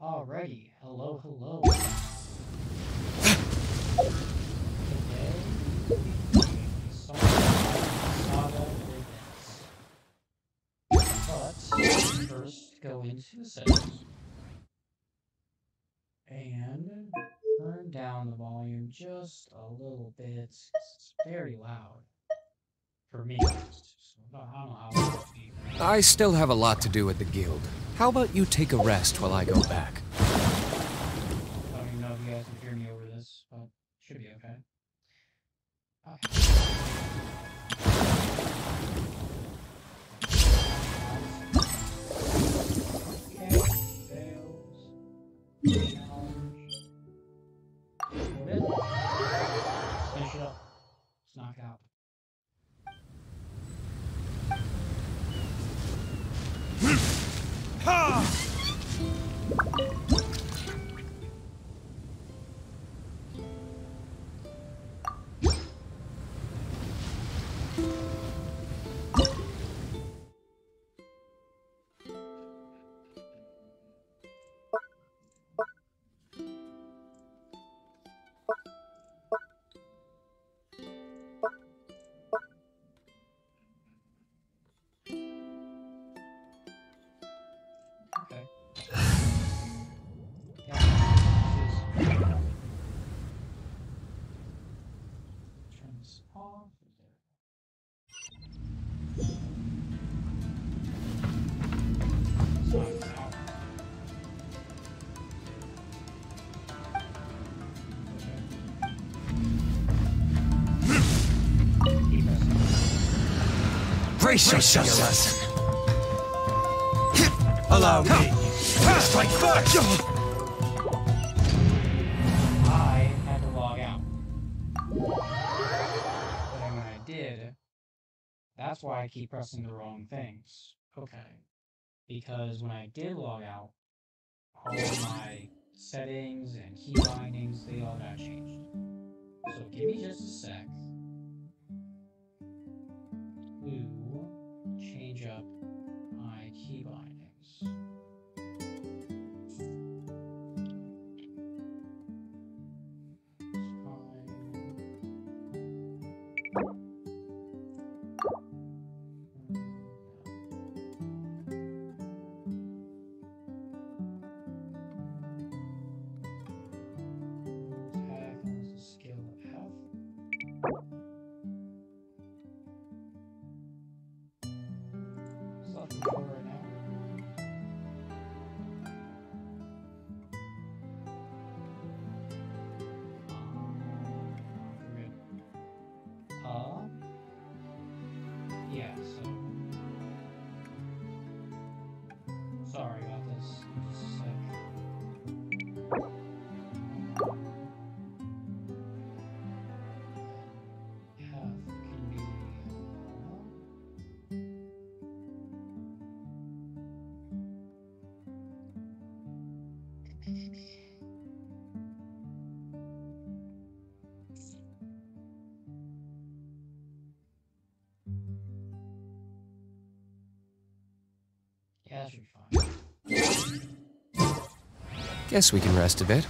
Alrighty, hello, hello. Today, we Saga Saga Radiance. But, first, go into the settings. And turn down the volume just a little bit. It's very loud. For me, I it still have a lot to do at the guild. How about you take a rest while I go back? I don't even know if you guys can hear me over this, but should be okay. Okay. Brace yourselves. Allow me. Strike first. I had to log out. But when I did, that's why I keep pressing the wrong things. Okay. Because when I did log out, all of my settings and key bindings, they all got changed. So give me just a sec to Guess we can rest a bit.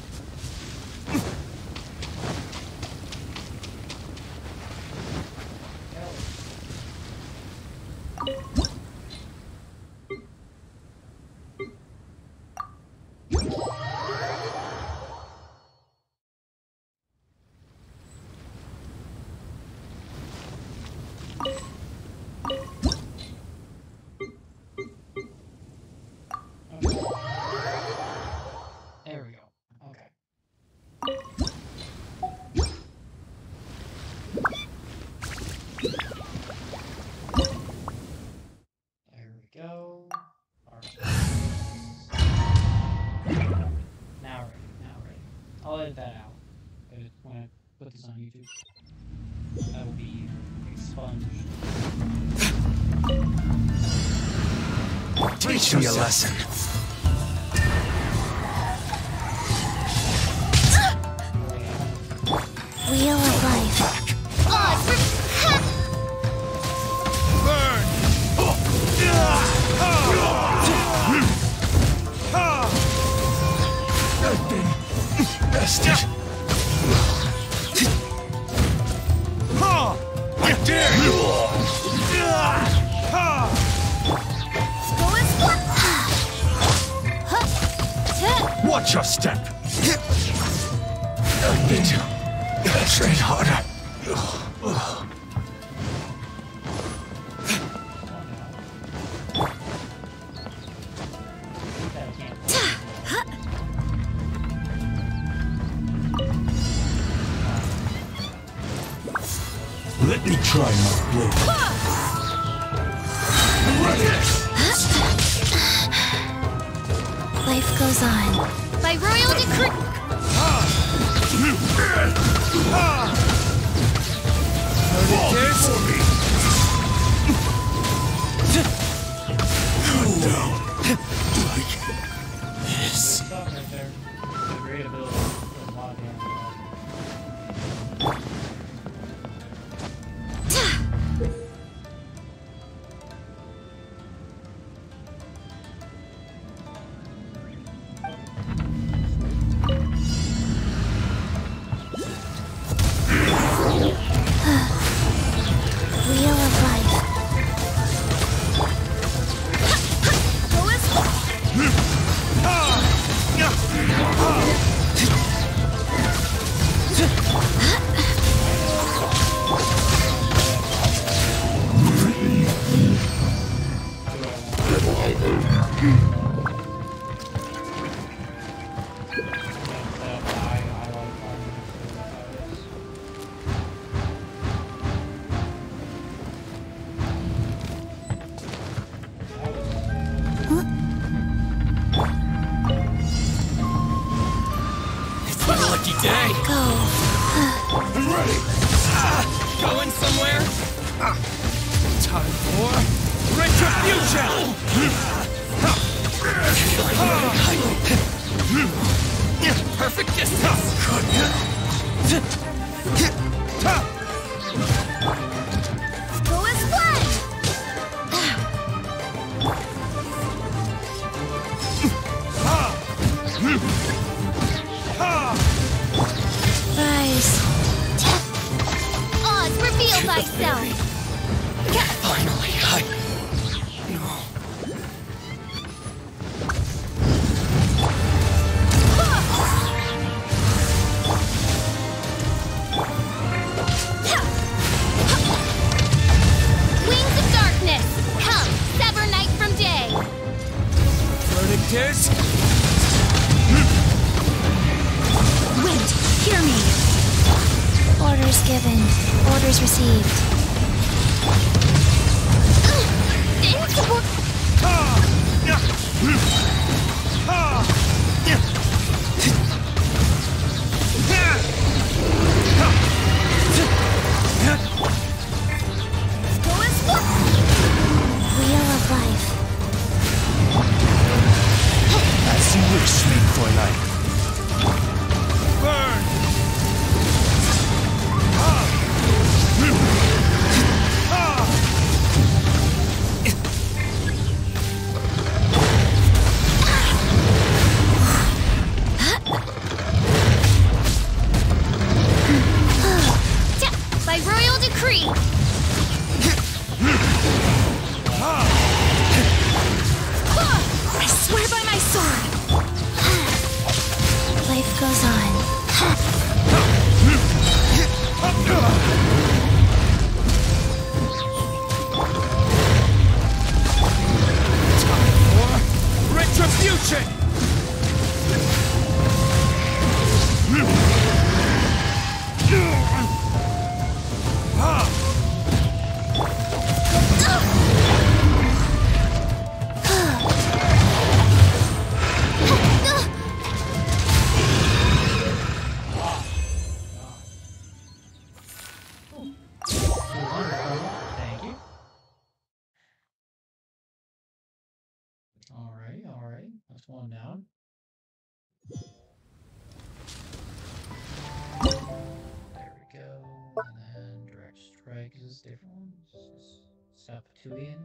Is different ones. Saptuian.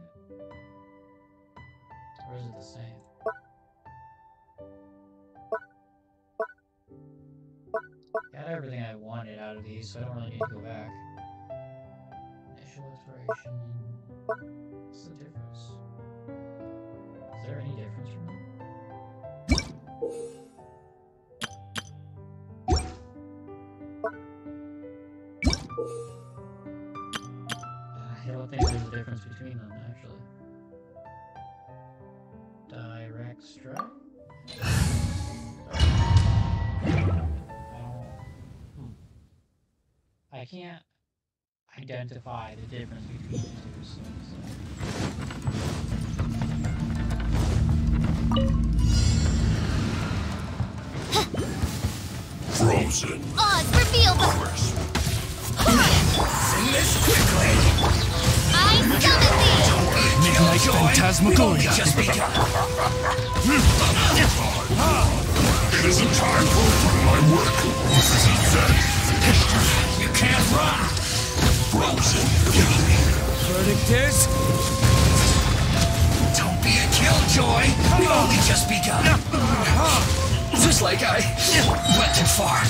Or is it the same? got everything I wanted out of these, so I don't really need to go back. Initial exploration. What's the difference? Is there any difference from them? I difference between them, actually. Direct strike? I. Hmm. I can't identify the difference between the two, so... so. Frozen. Oz, reveal the... Sing this quickly. I summon thee! Midnight Phantasmagoria. Just begun. It isn't time for my work. This isn't that. You can't run. Frozen. Verdict is... Don't be a killjoy. We've only just begun. Just like I went too far.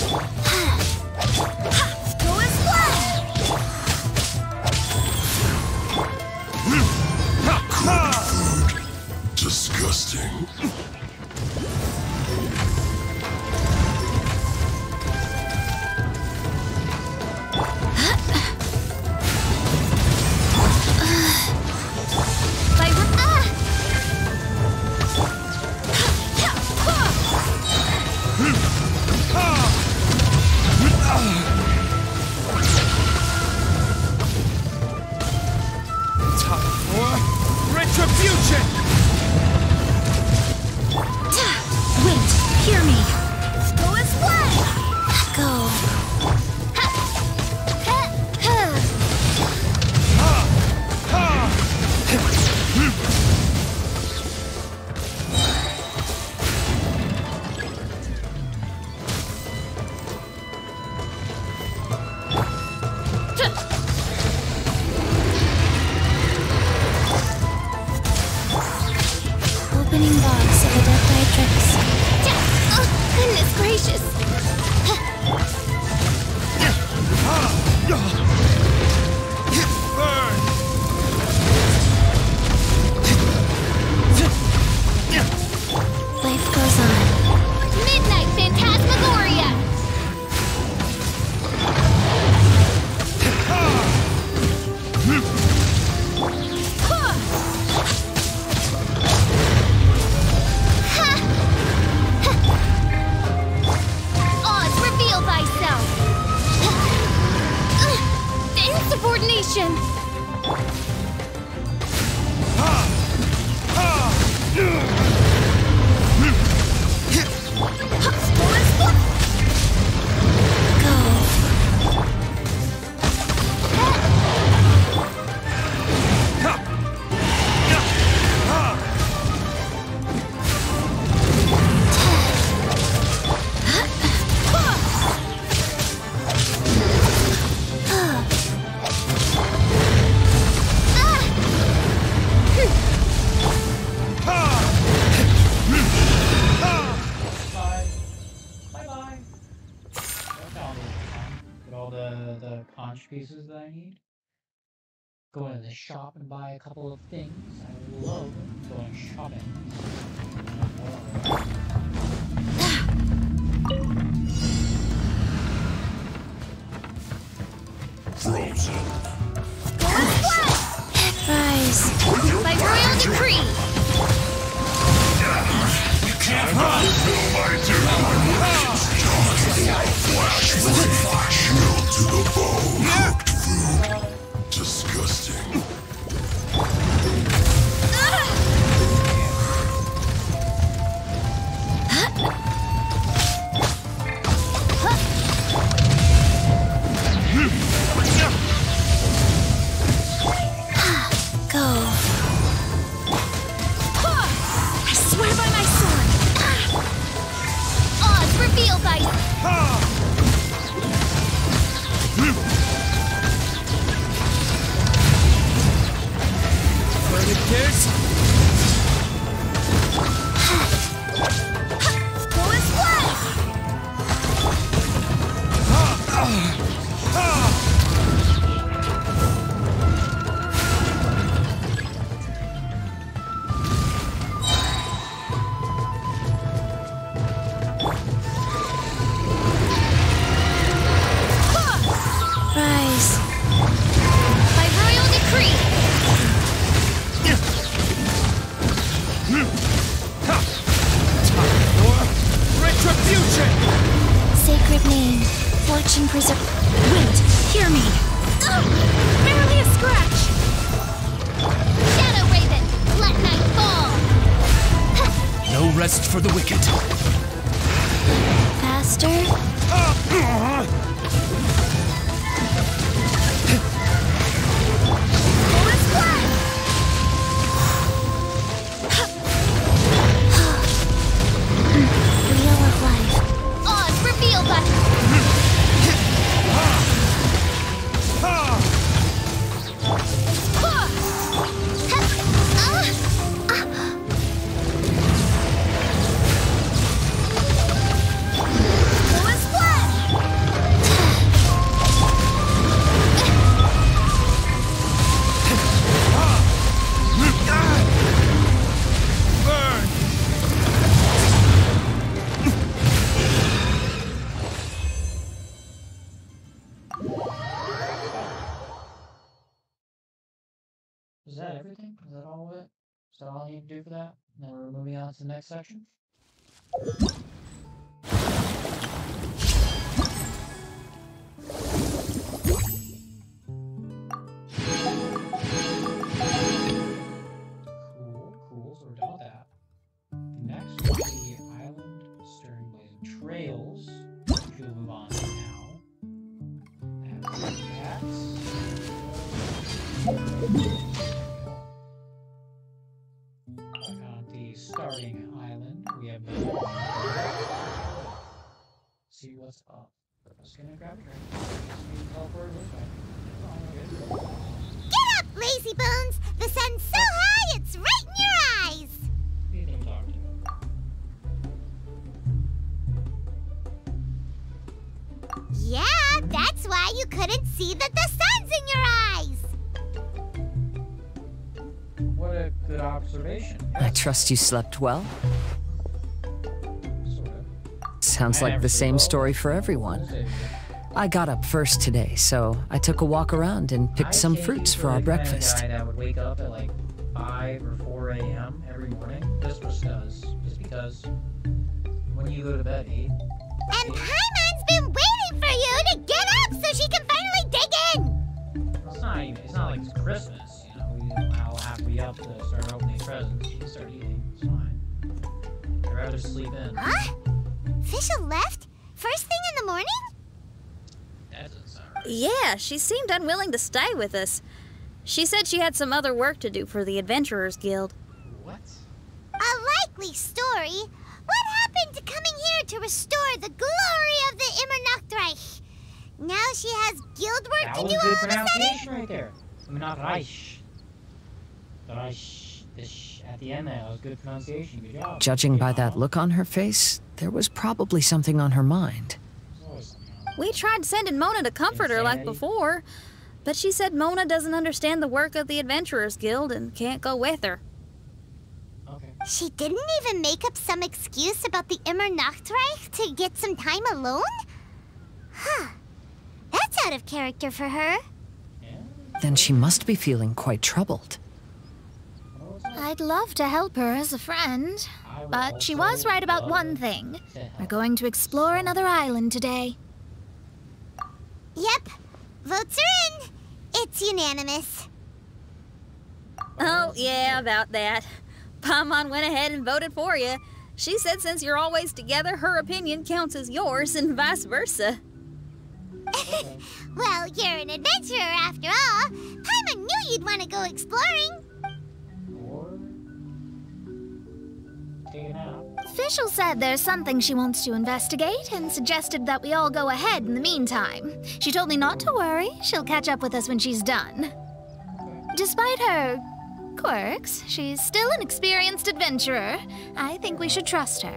Disgusting. Going To do for that? Then we're moving on to the next section? To teleport real quick. Oh, we're good. Get up, lazy bones! The sun's so high, it's right in your eyes! You think talking to? Yeah, that's why you couldn't see that the sun's in your eyes! What a good observation. I trust you slept well. Sort of. Sounds like the same story for everyone. I got up first today, so I took a walk around and picked some fruits for our the kind of breakfast. guy that would wake up at like 5 or 4 a.m. every morning. This was does. Just because when you go to bed, 8. And Paimon's been waiting for you to get up so she can finally dig in! It's not even, it's not like it's Christmas, you know. We allow have to be up to start opening presents. You can start eating. It's fine. I'd rather sleep in. Huh? Fischl left? First thing in the morning? That doesn't sound right. Yeah, she seemed unwilling to stay with us. She said she had some other work to do for the Adventurers Guild. What? A likely story. What happened to coming here to restore the glory of the Immernachtreich? Now she has guild work That to do good all of a sudden? pronunciation right there. I mean, not Reich. The Reich. The sh at the end there. That was good pronunciation. Good job. Judging Good by that look on her face, there was probably something on her mind. There's always something on it. We tried sending Mona to comfort her like before, but she said Mona doesn't understand the work of the Adventurers Guild and can't go with her. Okay. She didn't even make up some excuse about the Immernachtreich to get some time alone? Huh. That's out of character for her. Then she must be feeling quite troubled. Well, what's next? I'd love to help her as a friend, I would but she was right about one thing. We're going to explore another island today. Yep. Votes are in. It's unanimous. Oh, yeah, about that. Paimon went ahead and voted for you. She said since you're always together, her opinion counts as yours and vice versa. Well, you're an adventurer after all. Paimon knew you'd want to go exploring. Take a nap. Fischl said there's something she wants to investigate and suggested that we all go ahead in the meantime. She told me not to worry, she'll catch up with us when she's done. Despite her quirks, she's still an experienced adventurer. I think we should trust her.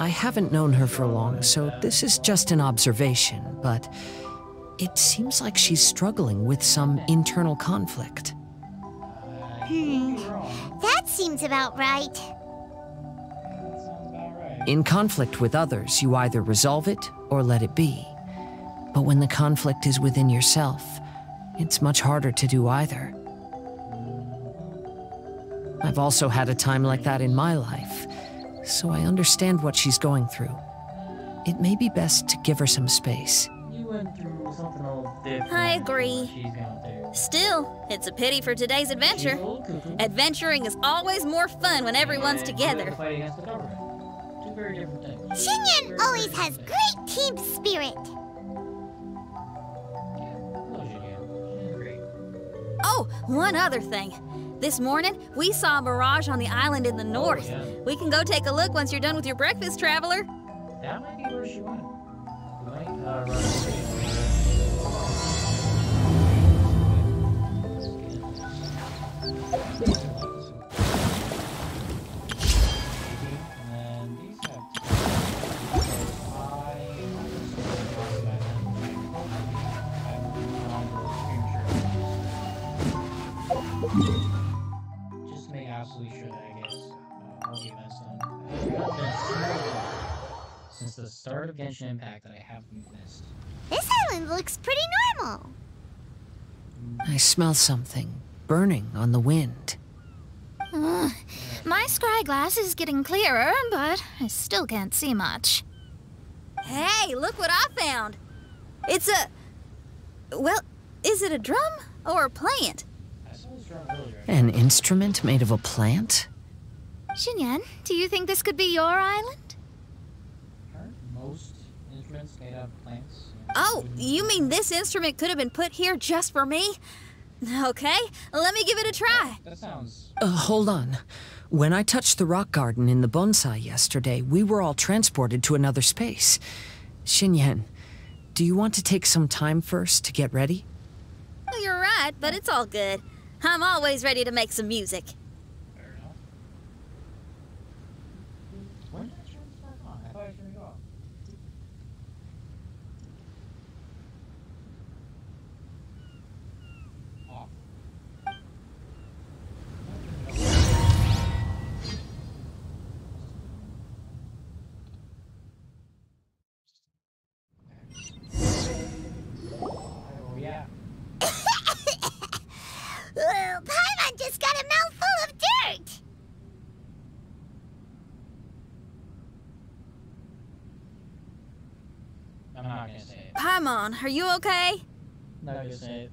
I haven't known her for long, so this is just an observation, but it seems like she's struggling with some internal conflict. I could be wrong. That seems about right. In conflict with others, you either resolve it or let it be. But when the conflict is within yourself, it's much harder to do either. I've also had a time like that in my life, so I understand what she's going through. it may be best to give her some space. You went through something a little different. I agree. She's gonna. Still, it's a pity for today's adventure. Adventuring is always more fun when everyone's And you have to together. Very different things. Xinyan always has great team spirit. Yeah, love Xinyan. She's great. Oh, one other thing. This morning, we saw a mirage on the island in the north. yeah. We can go take a look once you're done with your breakfast, traveler. That might be where she went. We might uh, run into absolutely sure that I get uh, all the events done. I've got this since the start of Genshin Impact that I haven't missed. This island looks pretty normal. I smell something burning on the wind. Ugh. My scry glass is getting clearer, but I still can't see much. Hey, look what I found. It's a. Well, is it a drum or a plant? I saw this drum earlier. An instrument made of a plant? Xinyan, do you think this could be your island? Aren't most instruments made of plants? Oh, you mean this instrument could have been put here just for me? Okay, let me give it a try. That sounds. Uh, hold on. When I touched the rock garden in the bonsai yesterday, we were all transported to another space. Xinyan, do you want to take some time first to get ready? Well, You're right, but it's all good. I'm always ready to make some music. Fair enough. When did I turn this back on? I thought I turned it off. Off. Oh yeah. Well, Paimon just got a mouthful of dirt. I'm not gonna say it. Paimon, are you okay? Not gonna say it.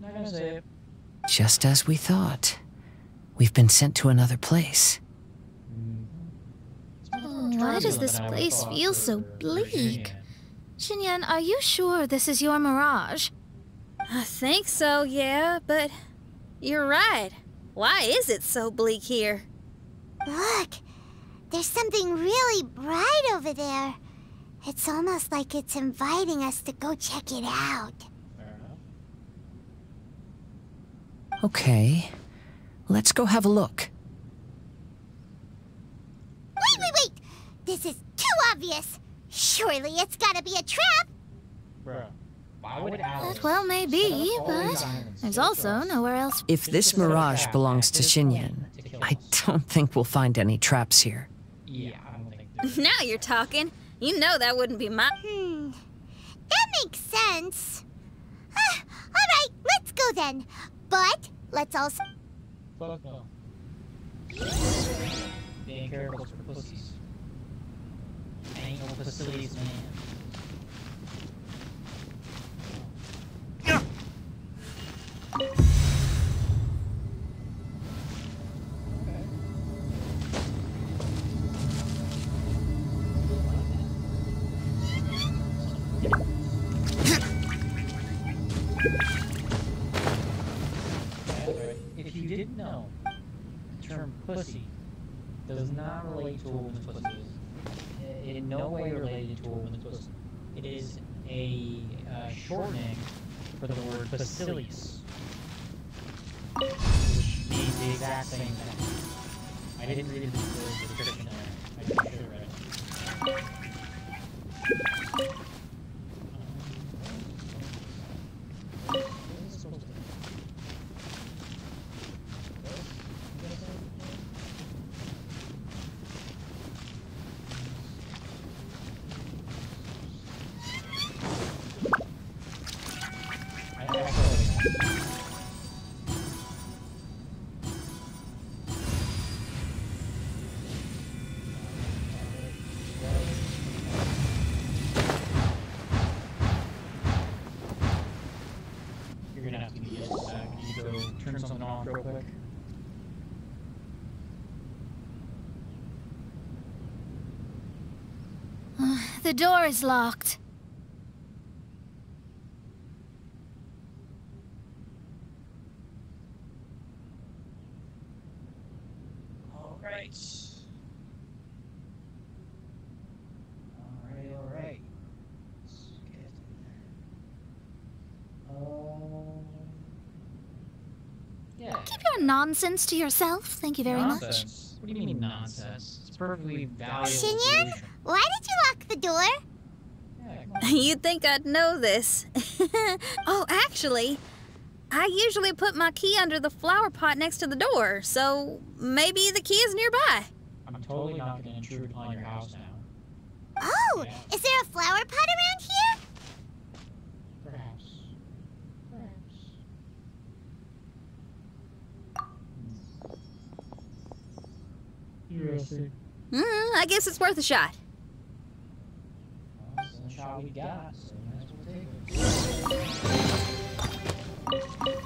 Not gonna say it. Just as we thought. We've been sent to another place. Hmm, why does this place feel so bleak? Xinyan, are you sure this is your mirage? I think so, yeah, but you're right. Why is it so bleak here? Look, there's something really bright over there. It's almost like it's inviting us to go check it out. Okay. Let's go have a look. Wait, wait, wait! This is too obvious. Surely it's gotta be a trap. Bruh. Why would Alice That well may be, set up all these but there's also nowhere else. If this to set up a mirage belongs to put Xinyan, plan to kill I don't think we'll find any traps here. Yeah, I don't think. Now you're talking. You know that wouldn't be my. Hmm. That makes sense. Ah, Alright, let's go then. But let's also. Fuck no. Being careful for pussies. Ain't no facilities, man. If not to a woman's pussy. It is in no way related to a woman's pussy. It is a uh, shortening for the word bacillus, which means the exact same thing. I didn't read the description. I should have read it. The door is locked. Alright. Alright, alright. Let's get in there. Um. Yeah. Keep your nonsense to yourself. Thank you very much. What do you mean nonsense? It's perfectly valuable. Xinyan? Why did you lock the door? Yeah, come on. You'd think I'd know this. oh, actually, I usually put my key under the flower pot next to the door, so maybe the key is nearby. I'm totally not gonna intrude upon your house now. Oh, Yeah. is there a flower pot around here? Perhaps. Perhaps. Interesting. Mm, I guess it's worth a shot. Shot we got, so might as well take it.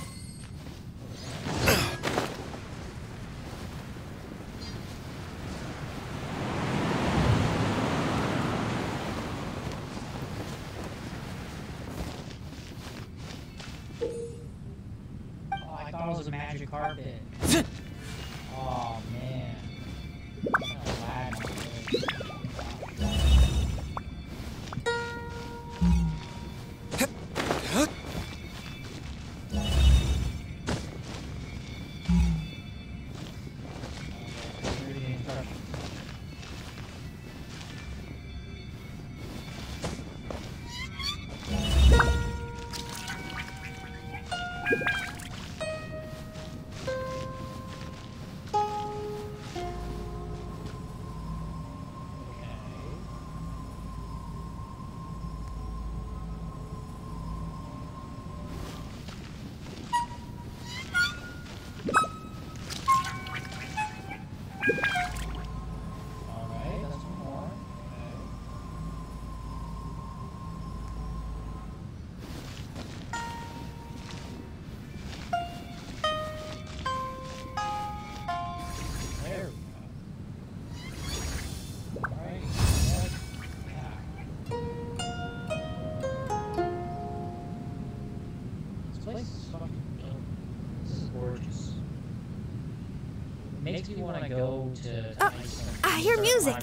Makes me want to go to. Oh, Iceland I hear music.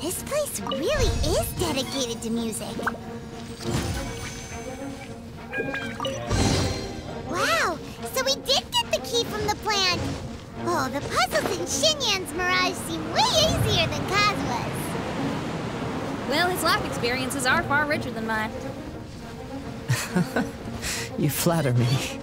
This place really is dedicated to music. Wow, so we did get the key from the plant. Oh, the puzzles in Xinyan's Mirage seem way easier than Kazuha's. Well, his life experiences are far richer than mine. You flatter me.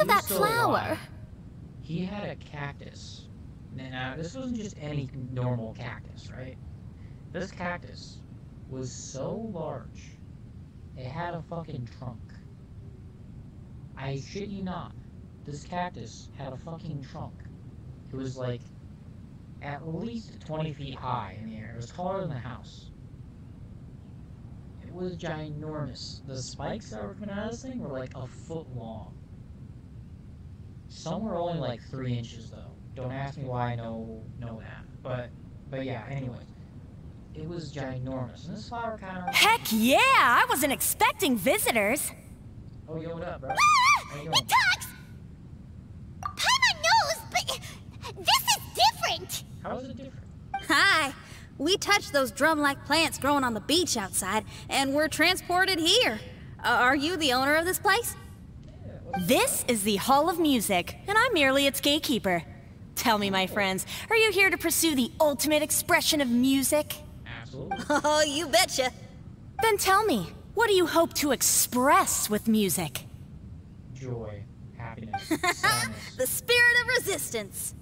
Of that flower? he had a cactus. Now, this wasn't just any normal cactus, right? This cactus was so large, it had a fucking trunk. I shit you not. This cactus had a fucking trunk. It was like at least 20 feet high in the air. It was taller than the house. It was ginormous. The spikes that were coming out of this thing were like a foot long. Some were only like three inches though. Don't ask me why I know know that. But but yeah, anyways. it was ginormous. And this flower kind of. Heck yeah! I wasn't expecting visitors. Oh, yo, what up, bro? You It talks! Paimon knows, but this is different! How is it different? Hi. We touched those drum-like plants growing on the beach outside, and we're transported here. Uh, are you the owner of this place? This is the Hall of Music, and I'm merely its gatekeeper. Tell me, my friends, are you here to pursue the ultimate expression of music? Absolutely. Oh, you betcha. Then tell me, what do you hope to express with music? Joy, happiness, The spirit of resistance.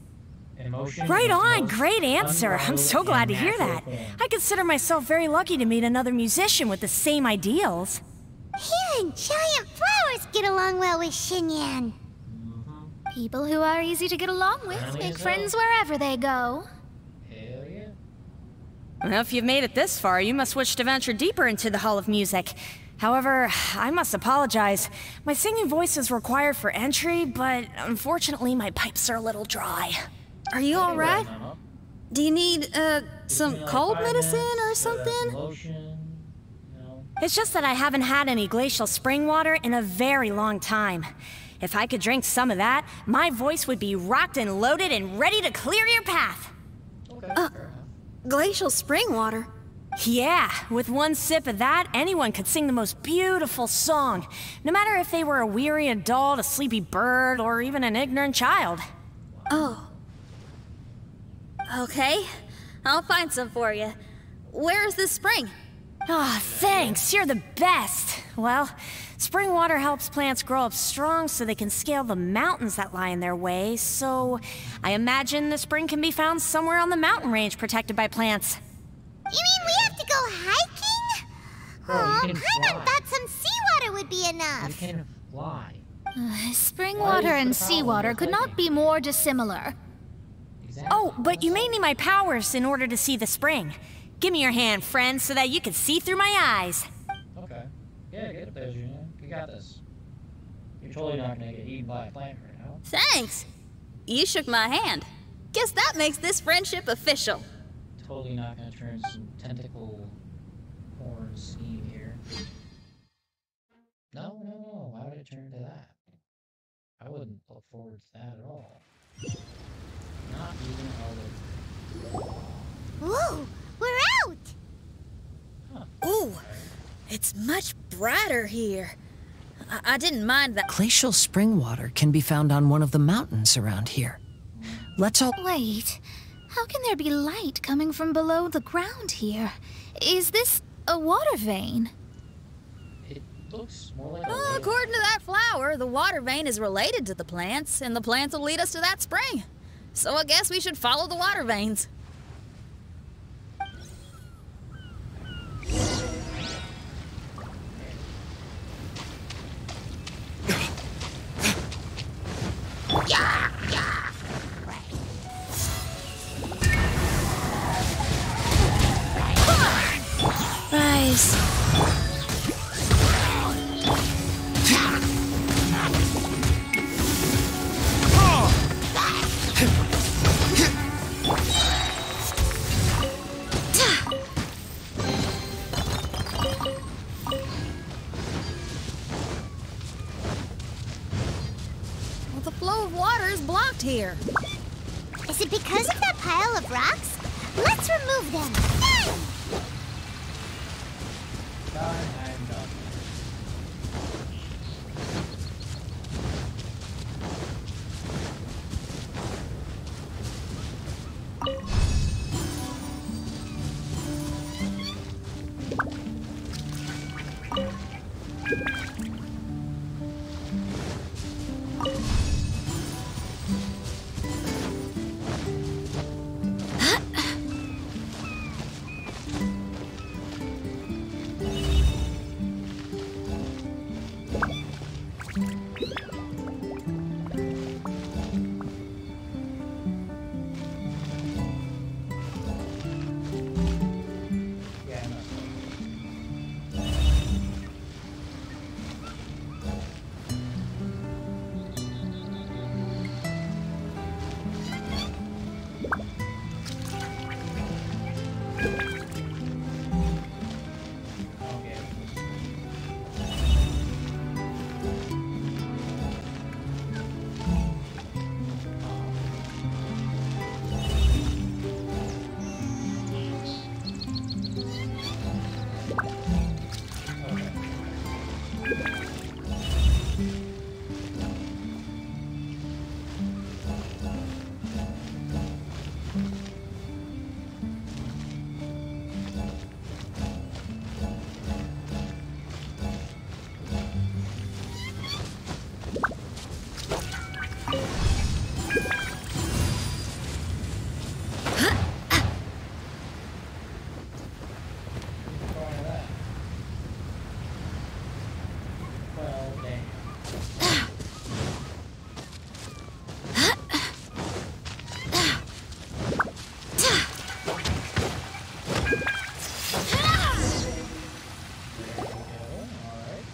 emotion. Right on, great answer. I'm so glad to hear that. form. I consider myself very lucky to meet another musician with the same ideals. Even giant flowers get along well with Xinyan. People who are easy to get along with Friendly make as friends wherever they go. Hell yeah. Well, if you've made it this far, you must wish to venture deeper into the Hall of Music. However, I must apologize. My singing voice is required for entry, but unfortunately, my pipes are a little dry. Are you all right? Warm them up. Do you need, uh, some Give me like cold medicine minutes, or uh, something? Lotion, you know. It's just that I haven't had any glacial spring water in a very long time. If I could drink some of that, my voice would be rocked and loaded and ready to clear your path. Okay, fair enough. Uh, glacial spring water. Yeah, with one sip of that, anyone could sing the most beautiful song, no matter if they were a weary adult, a sleepy bird, or even an ignorant child. Oh. Okay. I'll find some for you. Where is this spring? Ah, thanks, you're the best. Well, spring water helps plants grow up strong so they can scale the mountains that lie in their way, so I imagine the spring can be found somewhere on the mountain range protected by plants. You mean we have to go hiking? Bro, you Aw, can Paimon fly. thought some seawater would be You enough. can fly. Spring water and seawater could not be more dissimilar. Exactly. Oh, but you may need my powers in order to see the spring. Give me your hand, friend, so that you can see through my eyes. Okay. Yeah, get up there, Junior. You got this. You're totally not gonna get eaten by a plant right now. Thanks. You shook my hand. Guess that makes this friendship official. Totally not gonna turn some tentacle horn scheme here. No, no, no. Why would it turn to that? I wouldn't look forward to that at all. Not even a little. Whoa, we're out! Ooh, it's much brighter here. I, I didn't mind that. Glacial spring water can be found on one of the mountains around here. Let's all. Wait, how can there be light coming from below the ground here? Is this a water vein? It looks more like Well, according to that flower, the water vein is related to the plants, and the plants will lead us to that spring. So I guess we should follow the water veins. Rise. Here. Is it because of that pile of rocks? Let's remove them. Done!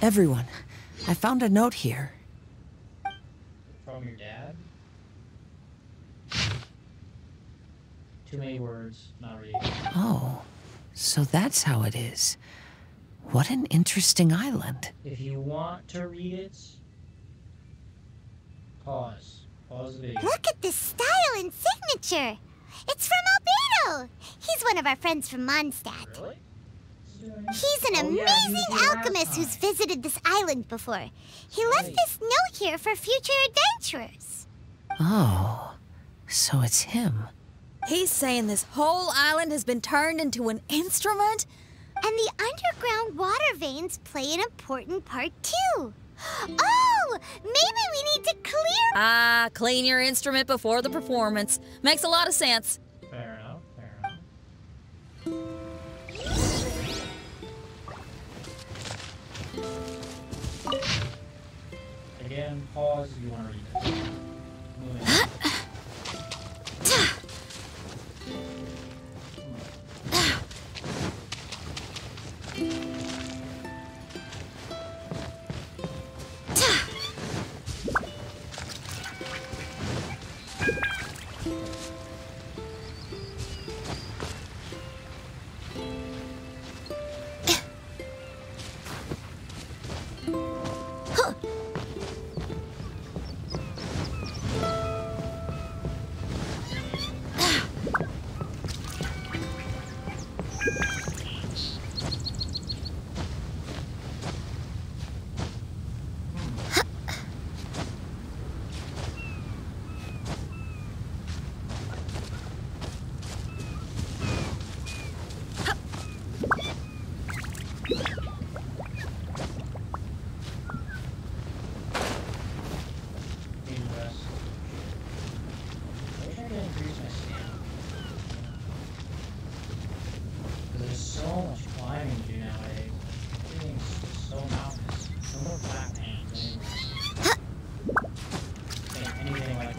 Everyone, I found a note here. From your dad? Too many words, not reading. Oh, so that's how it is. What an interesting island. If you want to read it, pause. Pause the video. Look at this style and signature. It's from Albedo. He's one of our friends from Mondstadt. Really? He's an Oh, yeah, he was amazing here alchemist who's visited this island before. He left this note here for future adventurers. Oh, so it's him. He's saying this whole island has been turned into an instrument? And the underground water veins play an important part too. Oh, maybe we need to clear. Ah, clean your instrument before the performance. Makes a lot of sense. Again, pause if you want to read it.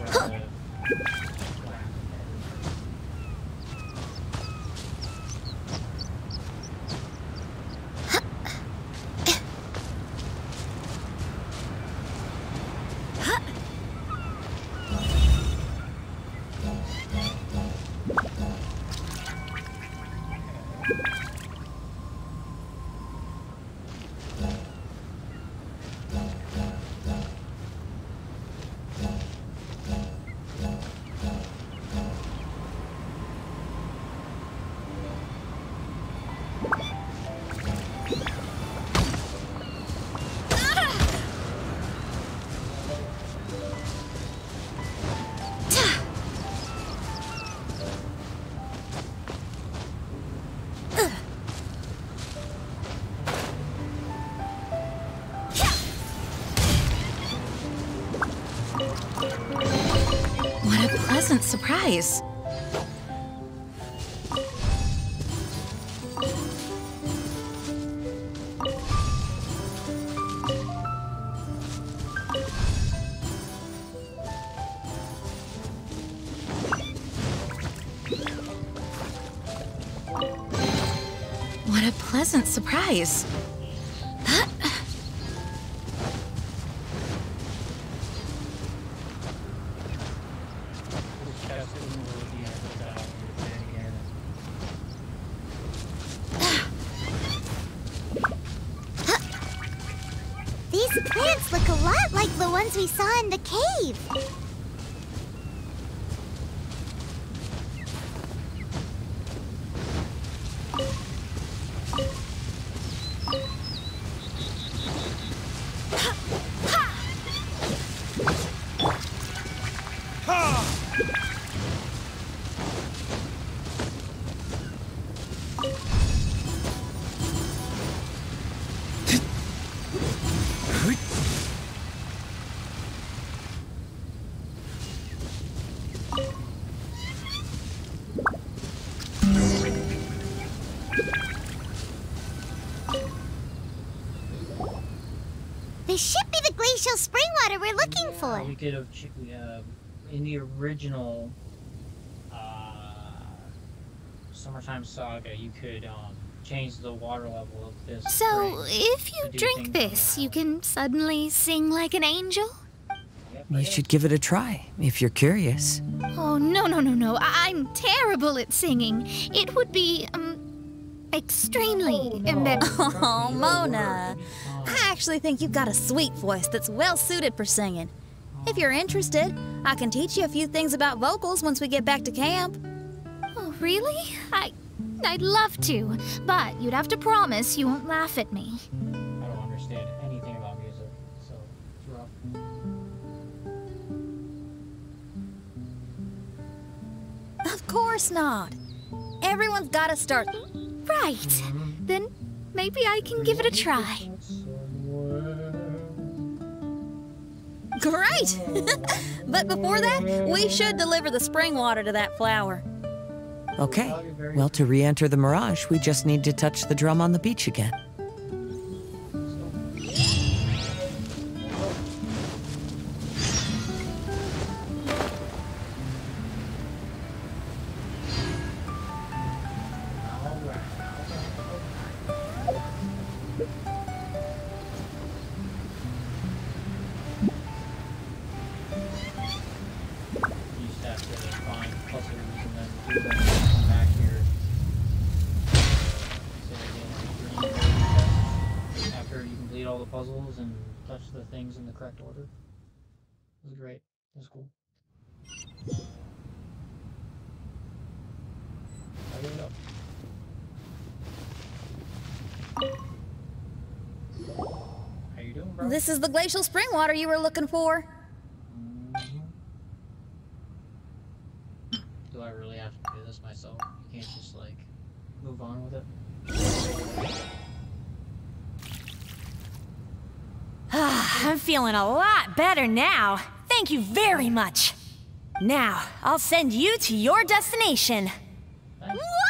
確かに。Surprise. What a pleasant surprise. In the cave. Be the glacial spring water we're looking for. We could have, ch- uh, in the original uh, Summertime Saga, you could um, change the water level of this. So, if you drink this, you can suddenly sing like an angel? Yep, You should give it a try, if you're curious. Oh, no, no, no, no. I- I'm terrible at singing. It would be, um, extremely embarrassing. Oh, Mona. I actually think you've got a sweet voice that's well suited for singing. If you're interested, I can teach you a few things about vocals once we get back to camp. Oh, really? I. I'd love to, but you'd have to promise you won't laugh at me. I don't understand anything about music, so it's rough. Of course not. Everyone's got to start. Right. Then maybe I can give it a try. Great! but before that, we should deliver the spring water to that flower. Okay. Well, to re enter the Mirage, we just need to touch the drum on the beach again. The glacial spring water you were looking for. Do I really have to do this myself? You can't just like move on with it. Ah, I'm feeling a lot better now. Thank you very much. Now, I'll send you to your destination. Thanks. Whoa!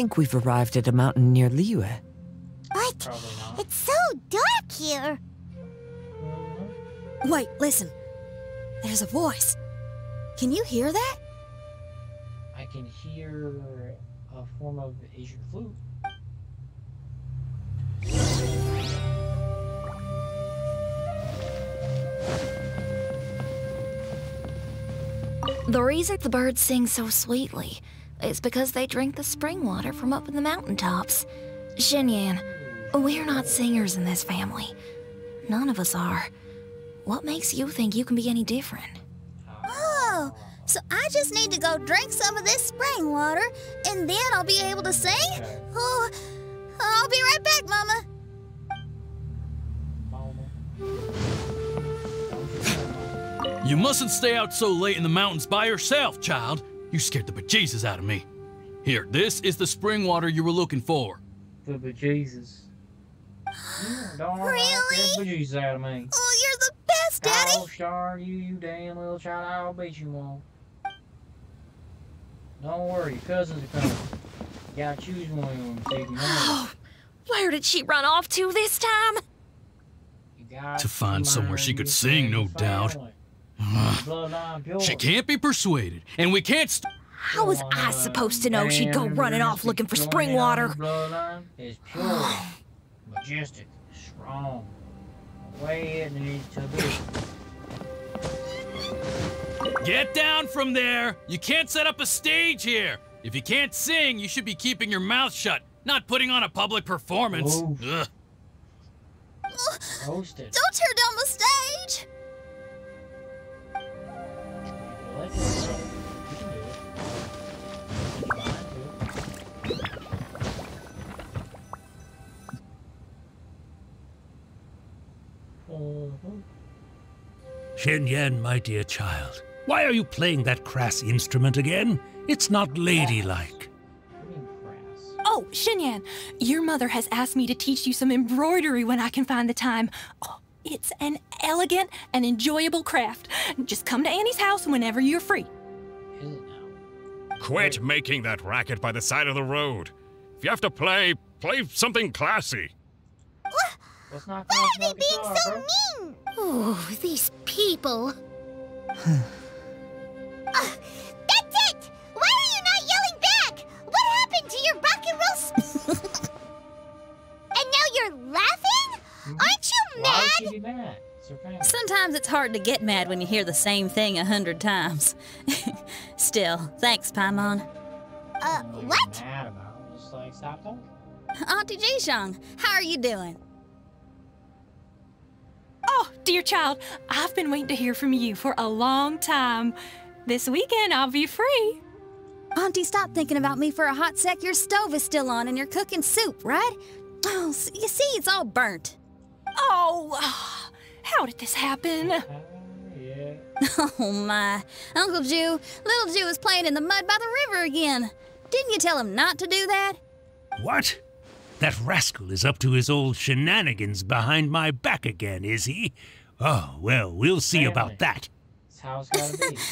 Think we've arrived at a mountain near Liyue. But it's so dark here. Wait, listen. There's a voice. Can you hear that? I can hear a form of Asian flute. The reason the birds sing so sweetly is because they drink the spring water from up in the mountaintops. Xinyan, we're not singers in this family. None of us are. What makes you think you can be any different? Oh, so I just need to go drink some of this spring water, and then I'll be able to sing? Oh, I'll be right back, Mama. Mama. You mustn't stay out so late in the mountains by yourself, child. You scared the bejesus out of me. Here, this is the spring water you were looking for. The bejesus. Don't Really? The bejesus out of me. Oh, you're the best, Daddy. I'll star you, you damn little child. I'll beat you all. Don't worry, your cousins are coming. You gotta choose one of them so you can. Oh, where did she run off to this time? You To find somewhere she could sing, no doubt. Bloodline pure. She can't be persuaded, and we can't. St- How was I supposed to know she'd go running off looking for spring water? Bloodline is pure, majestic, strong, the way it needs to be. Get down from there! You can't set up a stage here! If you can't sing, you should be keeping your mouth shut, not putting on a public performance. Oof. Ugh. Roasted. Don't tear down the stage. Xinyan, my dear child, why are you playing that crass instrument again? It's not ladylike. Oh, Xinyan, your mother has asked me to teach you some embroidery when I can find the time. Oh, it's an elegant and enjoyable craft. Just come to Annie's house whenever you're free. Is it now? Quit making that racket by the side of the road. If you have to play, play something classy. Let's not Why are they being guitar, so bro. mean? Oh, these people. uh, that's it! Why are you not yelling back? What happened to your rock and roll sp- And now you're laughing? Aren't you Why mad? would she be mad? It's her family. Sometimes it's hard to get mad when you hear the same thing a hundred times. Still, thanks, Paimon. Uh, What are you what? Mad about? Just like stop talking. Auntie Jishang, how are you doing? Oh, dear child, I've been waiting to hear from you for a long time. This weekend I'll be free. Auntie, stop thinking about me for a hot sec. Your stove is still on and you're cooking soup, right? Oh, you see, it's all burnt. Oh, how did this happen? Uh, yeah. Oh my. Uncle Jew, little Jew is playing in the mud by the river again. Didn't you tell him not to do that? What? That rascal is up to his old shenanigans behind my back again, is he? Oh, well, we'll see Family. about that. It's how it's gotta be.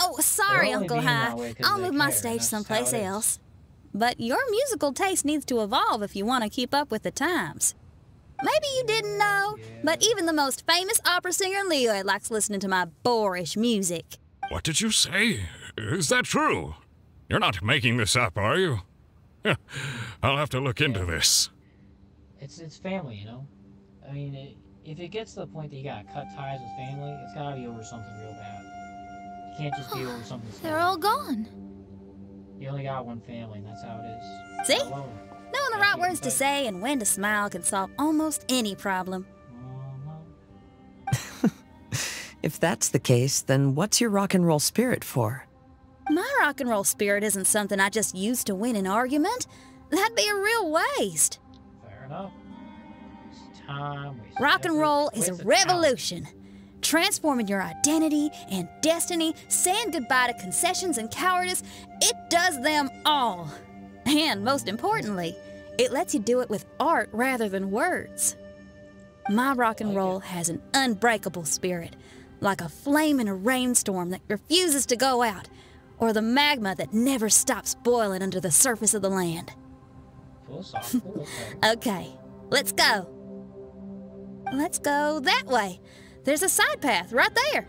Oh, sorry, Uncle High. that way 'cause I'll move my stage someplace how it is. else. But your musical taste needs to evolve if you want to keep up with the times. Maybe you didn't know, but even the most famous opera singer in Liyue likes listening to my boorish music. What did you say? Is that true? You're not making this up, are you? I'll have to look into this. It's it's family, you know. I mean, it, if it gets to the point that you gotta cut ties with family, it's gotta be over something real bad. You can't just be oh, over something. They're all gone. You only got one family, and that's how it is. See? Alone. Knowing the right words to say and when to smile can solve almost any problem. If that's the case, then what's your rock and roll spirit for? My rock and roll spirit isn't something I just use to win an argument. That'd be a real waste. Fair enough. It's time. waste Rock and roll is a waste talent. revolution. Transforming your identity and destiny, saying goodbye to concessions and cowardice, it does them all. And most importantly, it lets you do it with art rather than words. My rock and roll has an unbreakable spirit, like a flame in a rainstorm that refuses to go out, or the magma that never stops boiling under the surface of the land. Okay. Let's go. Let's go that way. There's a side path right there.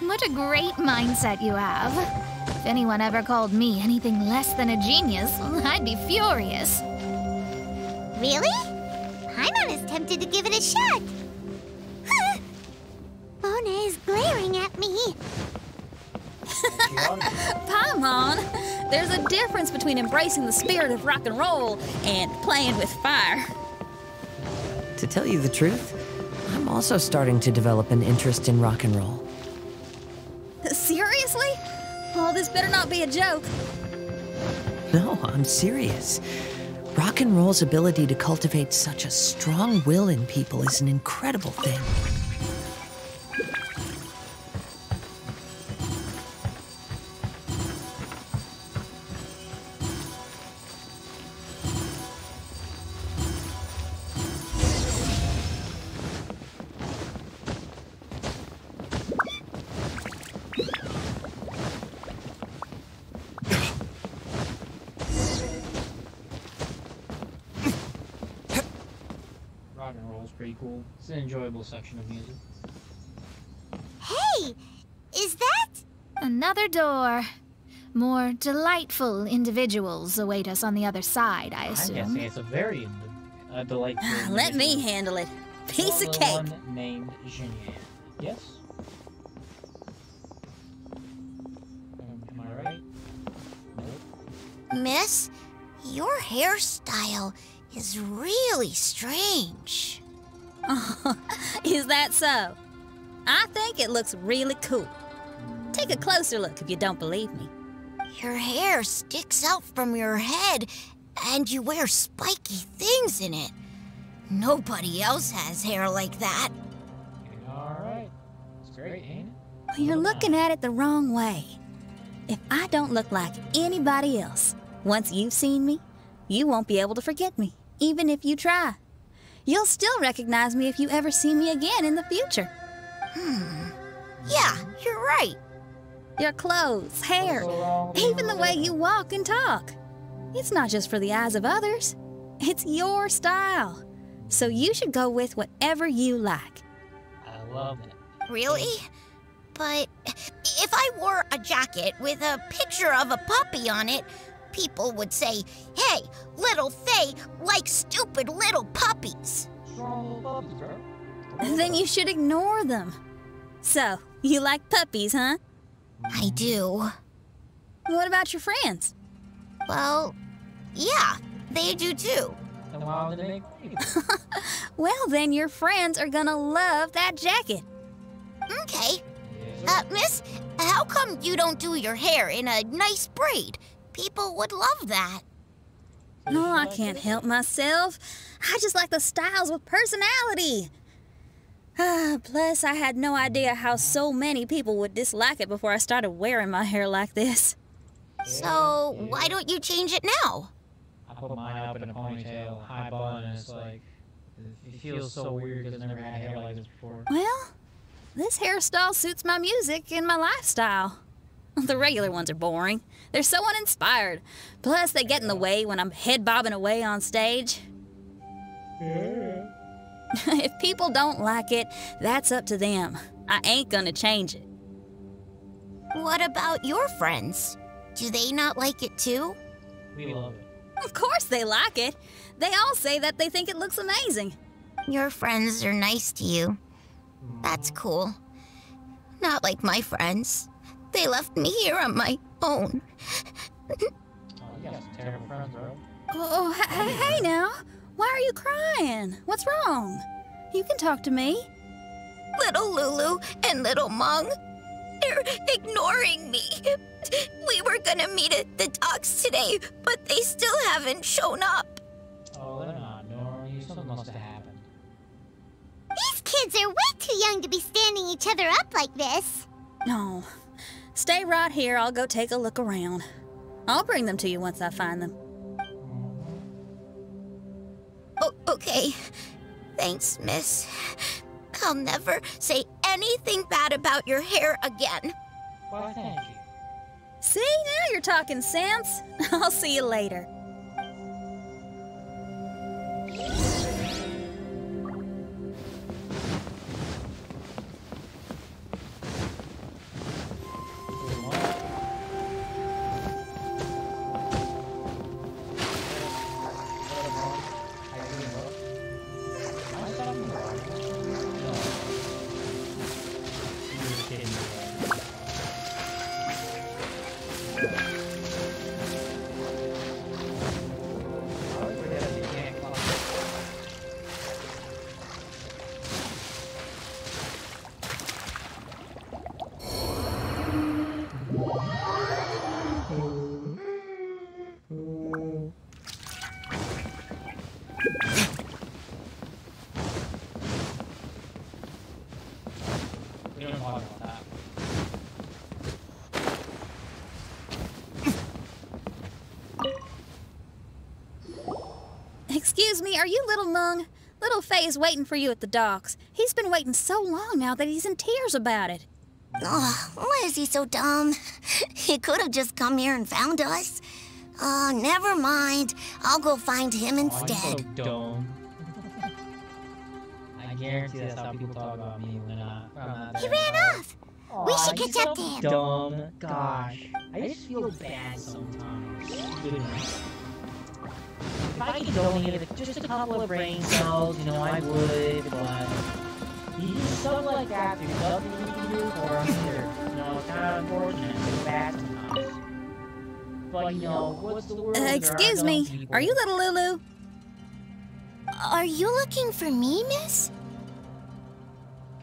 What a great mindset you have. If anyone ever called me anything less than a genius, I'd be furious. Really? Paimon is tempted to give it a shot. Mona is glaring at me. She ought. Paimon, there's a difference between embracing the spirit of rock and roll and playing with fire. To tell you the truth, I'm also starting to develop an interest in rock and roll. Seriously? Oh, this better not be a joke. No, I'm serious. Rock and roll's ability to cultivate such a strong will in people is an incredible thing. Roll's cool. It's an enjoyable section of music. Hey, is that? Another door. More delightful individuals await us on the other side, I assume. I'm guessing it's a very uh, delightful. Let me handle it. Piece of cake. One named Xinyan. Yes. Um, am I right? Nope. Miss, your hairstyle is really strange. Is that so? I think it looks really cool. Take a closer look if you don't believe me. Your hair sticks out from your head, and you wear spiky things in it. Nobody else has hair like that. Alright. It's great, ain't it? Well, you're looking at it the wrong way. If I don't look like anybody else, once you've seen me, you won't be able to forget me, even if you try. You'll still recognize me if you ever see me again in the future. Hmm. Yeah, you're right. Your clothes, hair, even the way you walk and talk. It's not just for the eyes of others, it's your style. So you should go with whatever you like. I love it. Really? But if I wore a jacket with a picture of a puppy on it, people would say, hey, little Faye likes stupid little puppies. Strong little puppies, bro. Then you should ignore them. So, you like puppies, huh? I do. What about your friends? Well, yeah, they do too. Then why would they make babies? Well, then your friends are gonna love that jacket. Okay. Uh, miss, how come you don't do your hair in a nice braid? People would love that. No, I can't help myself. I just like the styles with personality. Ah, plus, I had no idea how so many people would dislike it before I started wearing my hair like this. So, why don't you change it now? I put mine up in a ponytail, high bun, and it's like, it feels so weird because I've never had hair like this before. Well, this hairstyle suits my music and my lifestyle. The regular ones are boring. They're so uninspired. Plus, they get in the way when I'm head bobbing away on stage. if people don't like it, that's up to them. I ain't gonna change it. What about your friends? Do they not like it too? We love it. Of course they like it. They all say that they think it looks amazing. Your friends are nice to you. That's cool. Not like my friends. They left me here on my own. Oh, you got some terrible friends, bro. Oh, h- hey, hey now. Why are you crying? What's wrong? You can talk to me. Little Lulu and little Mung. They're ignoring me. We were gonna meet at the docks today, but they still haven't shown up. Oh, they're not ignoring you. Something must have happened. These kids are way too young to be standing each other up like this. No. Stay right here. I'll go take a look around. I'll bring them to you once I find them. O- okay. Thanks, miss. I'll never say anything bad about your hair again. Why, thank you. See, now you're talking sense. I'll see you later. Excuse me, are you little Mung? Little Faye is waiting for you at the docks. He's been waiting so long now that he's in tears about it. Oh, why is he so dumb? He could have just come here and found us. Oh, never mind. I'll go find him Oh, he's so instead. dumb. I guarantee that's how people talk about me when uh, I, I'm not He there. ran off. We should he's catch up to him. Dumb. Gosh. I just feel bad sometimes. Goodness. If I could donate just a couple of brain cells, you know, I would, but you do stuff like that, there's nothing you can do for him here. You know, it's kind of unfortunate. It's bad sometimes. But, you know, what's the word? Uh, excuse me, are you little Lulu? Are you looking for me, miss?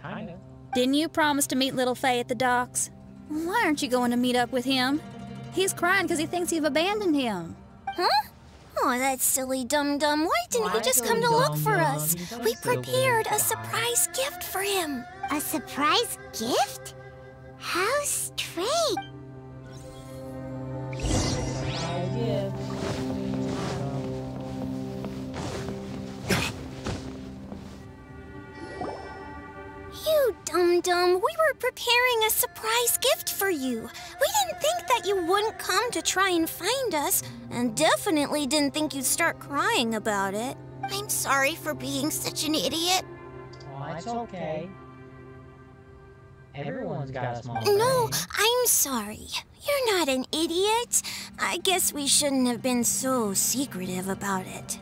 Kinda. Didn't you promise to meet little Faye at the docks? Why aren't you going to meet up with him? He's crying because he thinks you've abandoned him. Huh? Oh, that silly dum dum. Why didn't he just come to look for us? We prepared a surprise gift for him. A surprise gift? How strange. You dum dum. We were preparing a surprise gift for you. We didn't think that you wouldn't come to try and find us, and definitely didn't think you'd start crying about it. I'm sorry for being such an idiot. Oh, it's okay. Everyone's got a small No. I'm sorry. You're not an idiot. I guess we shouldn't have been so secretive about it.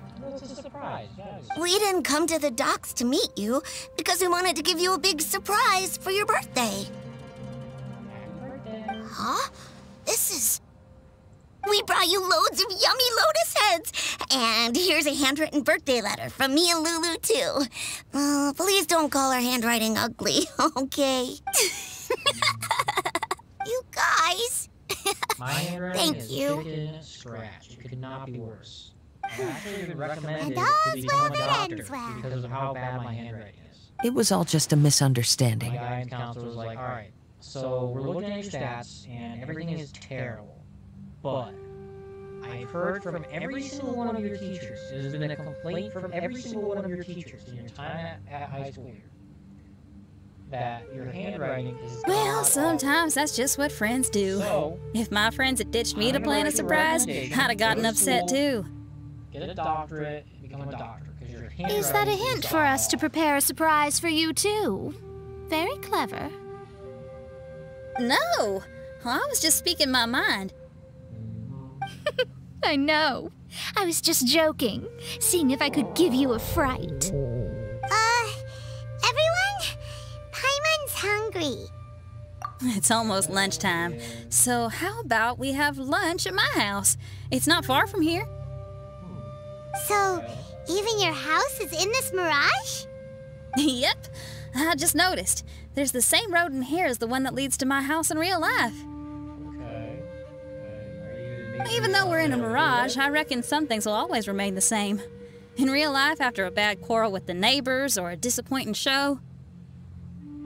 Well, it's a surprise. We didn't come to the docks to meet you because we wanted to give you a big surprise for your birthday. Happy birthday. Huh? This is. We brought you loads of yummy lotus heads! And here's a handwritten birthday letter from me and Lulu, too. Uh, please don't call our handwriting ugly, okay? you guys! My handwriting Thank is you. chicken scratch. It could not be worse. I actually even recommended all's well that ends well. because of how bad my handwriting is. It was all just a My misunderstanding. guidance counselor was like, alright, so we're looking at your stats, and everything is terrible. But I've heard from every single one of your teachers, it has been a complaint from every single one of your teachers in your time at, at high school here, that your handwriting is Well, god-awful. sometimes that's just what friends do. So, If my friends had ditched me to I'm gonna plan a write you a surprise, I'd have gotten upset school. too. Get a doctorate, and become a doctor, your Is that a hint for us to prepare a surprise for you, too? Very clever. No, I was just speaking my mind. I know. I was just joking, seeing if I could give you a fright. Uh, everyone? Paimon's hungry. It's almost lunchtime, so how about we have lunch at my house? It's not far from here. So, even your house is in this mirage? yep, I just noticed. There's the same road in here as the one that leads to my house in real life. Okay. Okay. Even though we're in a mirage, I reckon some things will always remain the same. In real life, after a bad quarrel with the neighbors or a disappointing show,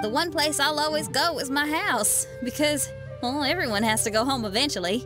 the one place I'll always go is my house because, well, everyone has to go home eventually.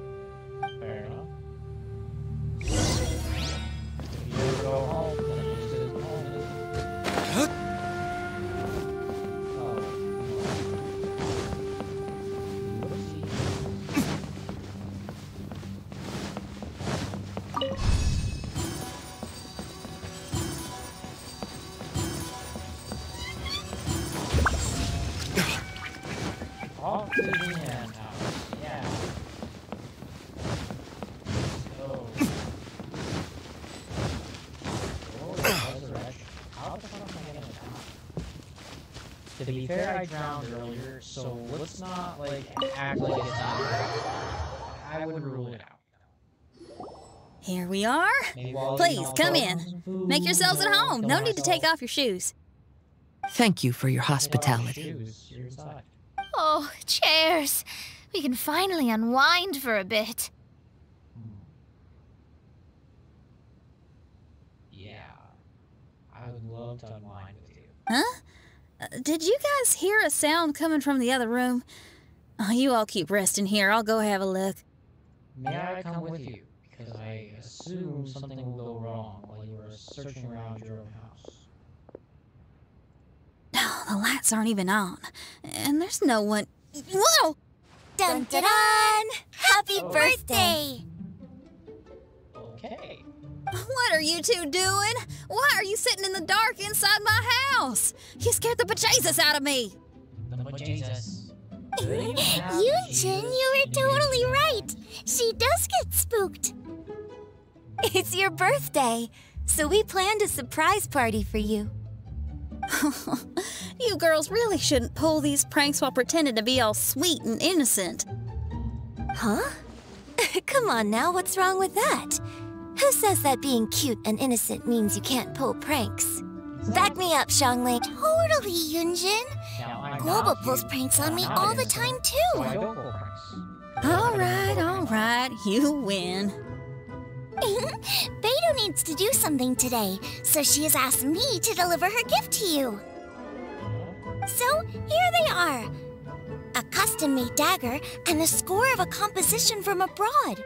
So let's not like act like it's not. I would rule it out. Here we are. Maybe Please, come in. food, Make yourselves at you know, home. No need to take off your shoes. Thank you for your Take off your hospitality. shoes, you're inside. Oh, chairs. We can finally unwind for a bit. Hmm. Yeah. I would love to unwind with you. Huh? Did you guys hear a sound coming from the other room? Oh, you all keep resting here. I'll go have a look. May I come with you? Because I assume something will go wrong while you are searching around your own house. No, the lights aren't even on. And there's no one. Whoa! Dun dun dun! Happy Oh. birthday! Okay. What are you two doing? Why are you sitting in the dark inside my house? You scared the bejesus out of me. But Jesus. Yunjin, you were totally right. She does get spooked. It's your birthday, so we planned a surprise party for you. you girls really shouldn't pull these pranks while pretending to be all sweet and innocent. Huh? Come on now, what's wrong with that? Who says that being cute and innocent means you can't pull pranks? Back me up, Xiangling. Totally, Yunjin. Now, Guoba pulls pranks on me all the time, too. don't pull pranks. All right, all right, you win. Beidou needs to do something today, so she has asked me to deliver her gift to you. So, here they are. A custom-made dagger and a score of a composition from abroad.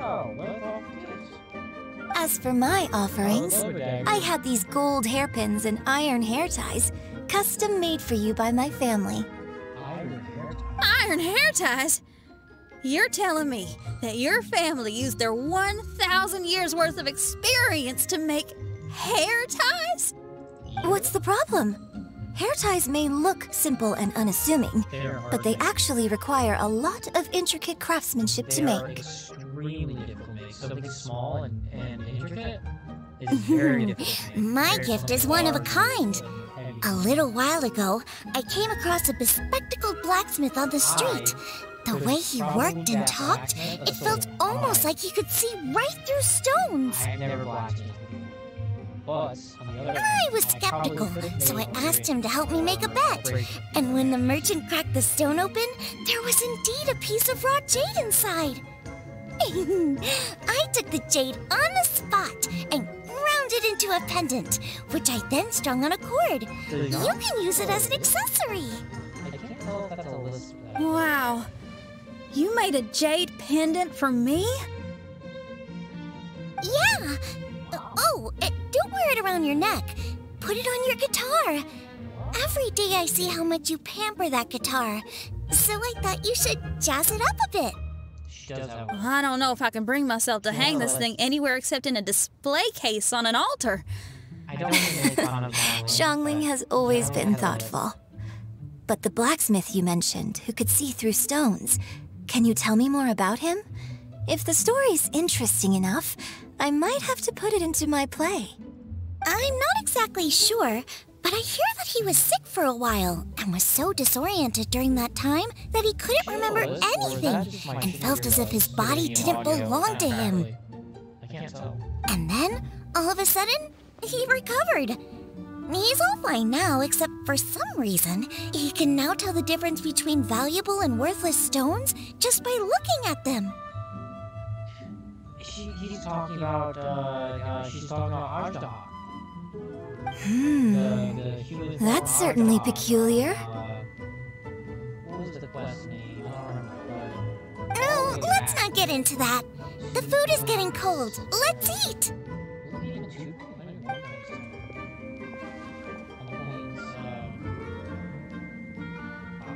Oh, what all this? As for my offerings, Oh. I had these gold hairpins and iron hair ties, custom made for you by my family. Iron hair ties? You're telling me that your family used their 1,000 years worth of experience to make hair ties? What's the problem? Hair ties may look simple and unassuming, They're but they actually require a lot of intricate craftsmanship to They are make. Extremely difficult to make. Something small and, and intricate is hmm. very difficult. My gift is one of a kind. A little while ago, I came across a bespectacled blacksmith on the street. The way he worked and talked, it felt almost like he could see right through stones. I never blacksmithed. But, on the other I was skeptical, so I asked him to help me make a bet. And when the merchant cracked the stone open, there was indeed a piece of raw jade inside. I took the jade on the spot and ground it into a pendant, which I then strung on a cord. You can use it as an accessory. I can't tell if that's a list. Wow. You made a jade pendant for me? Yeah. Oh, uh, don't wear it around your neck. Put it on your guitar. Every day I see how much you pamper that guitar. So I thought you should jazz it up a bit. She does have Well, I don't know if I can bring myself to hang this thing anywhere except in a display case on an altar. I don't mean to make fun Xiangling has always been thoughtful. But the blacksmith you mentioned, who could see through stones, can you tell me more about him? If the story's interesting enough, I might have to put it into my play. I'm not exactly sure, but I hear that he was sick for a while and was so disoriented during that time that he couldn't remember was, or was that anything and felt as if his body didn't audio belong to him. I can't tell. And then, all of a sudden, he recovered. He's all fine now, except for some reason, he can now tell the difference between valuable and worthless stones just by looking at them. She, he's talking about, uh, uh, she's talking about Ajda. Hmm. That's certainly peculiar. No, let's not get into that. The food is getting cold. Let's eat.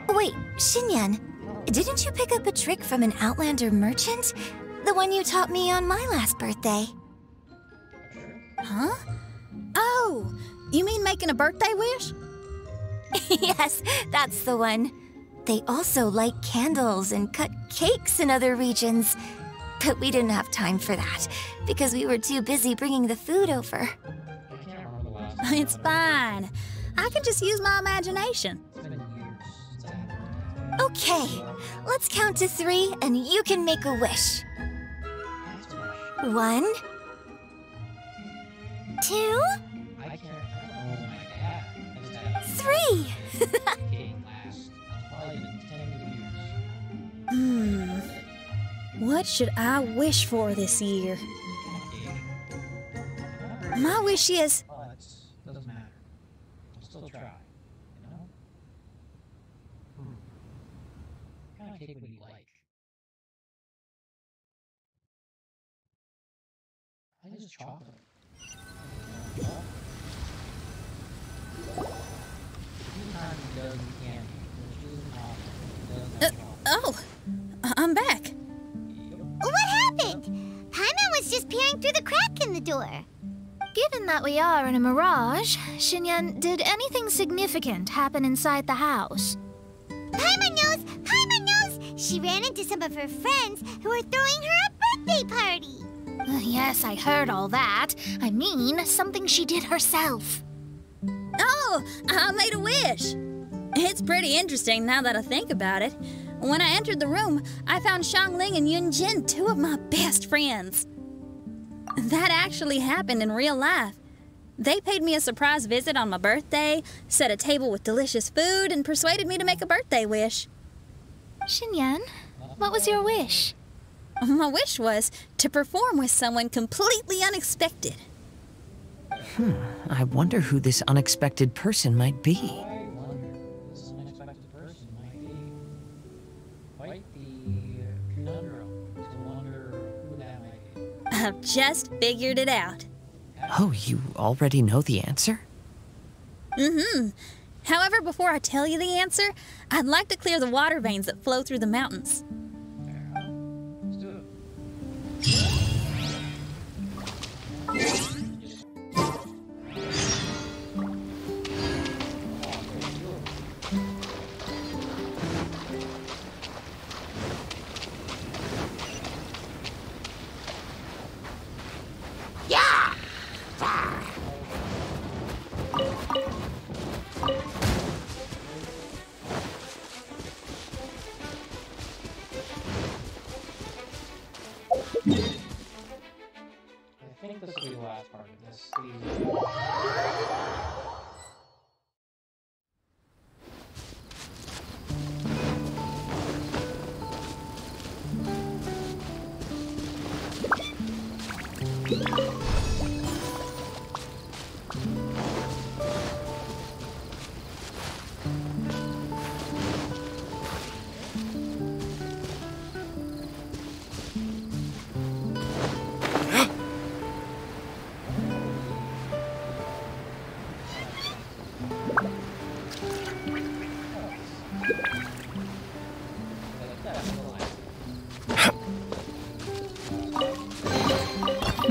Wait, Xinyan, didn't you pick up a trick from an Outlander merchant? The one you taught me on my last birthday. Huh? Oh, you mean making a birthday wish? yes, that's the one. They also light candles and cut cakes in other regions. But we didn't have time for that because we were too busy bringing the food over. I can't remember the last It's fine. I can just use my imagination. It's been years since I had Okay, let's count to three and you can make a wish. One, had three. a kid last. It's probably been. Hmm. What should I wish for this year? My wish is But that we are in a mirage, Xinyan, did anything significant happen inside the house? Paimon knows! Paimon knows! She ran into some of her friends who were throwing her a birthday party. Uh, Yes, I heard all that. I mean, something she did herself. Oh, I made a wish. It's pretty interesting now that I think about it. When I entered the room, I found Xiangling and Yunjin, two of my best friends. That actually happened in real life. They paid me a surprise visit on my birthday, set a table with delicious food, and persuaded me to make a birthday wish. Xinyan, what was your wish? My wish was to perform with someone completely unexpected. Hmm, I wonder who this unexpected person might be. I wonder who this unexpected person might be. Quite the conundrum to wonder who that might be. I've just figured it out. Oh, you already know the answer? Mm-hmm. However, before I tell you the answer, I'd like to clear the water veins that flow through the mountains. Let's do it. Yeah!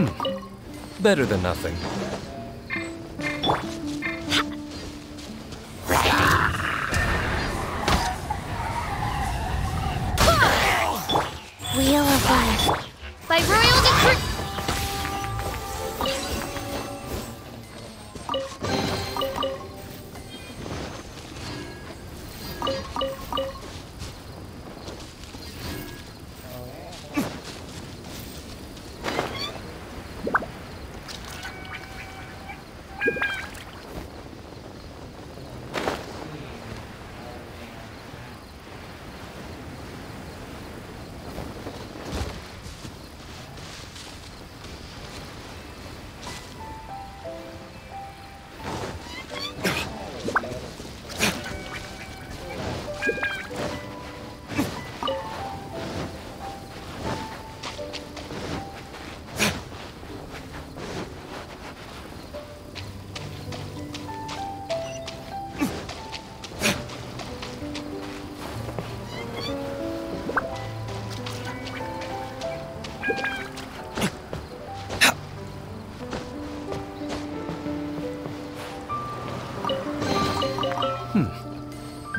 Hmm. Better than nothing. Wheel of Life. By Royal Decree.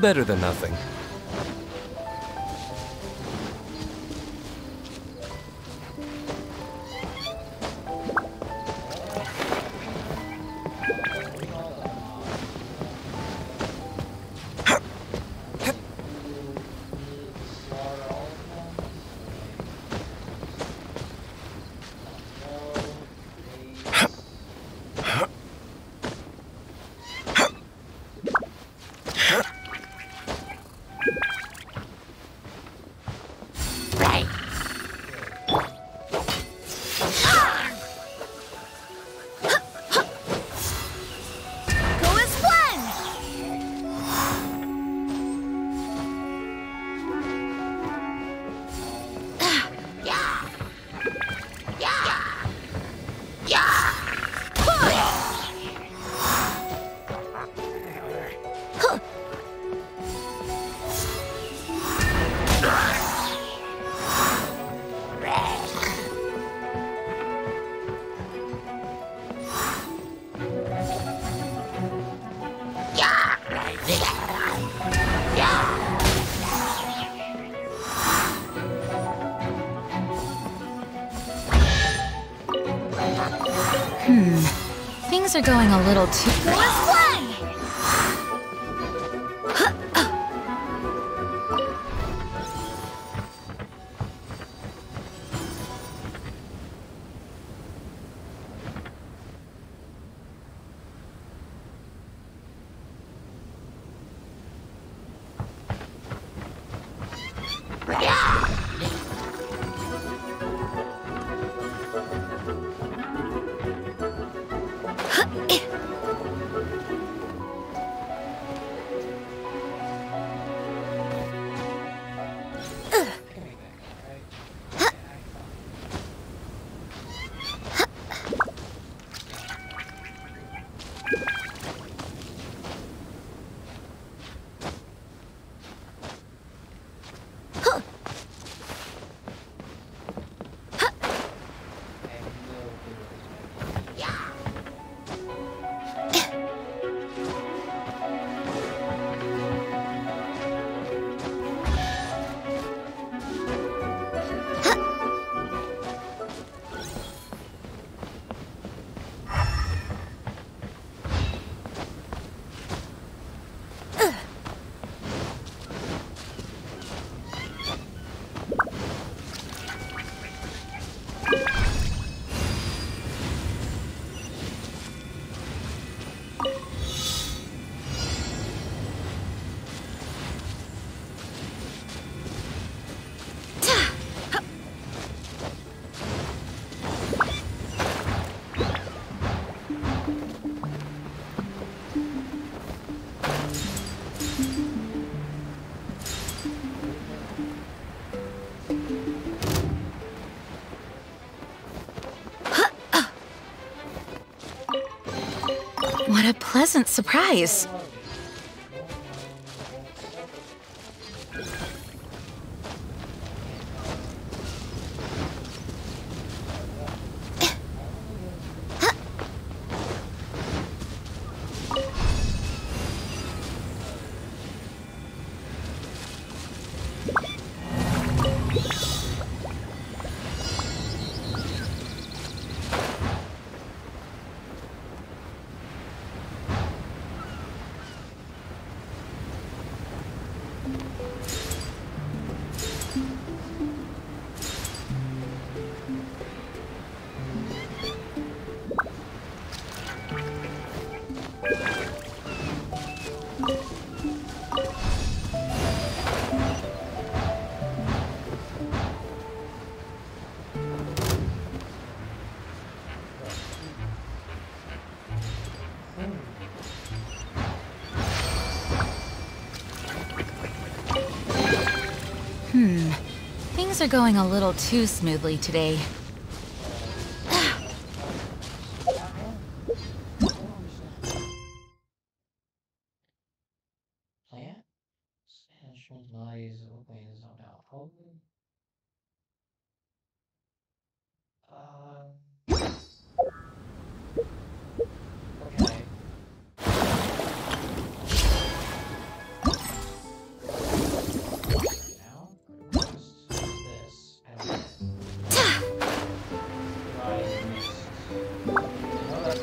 Better than nothing. Are going a little too. え pleasant surprise. Things are going a little too smoothly today. No, that's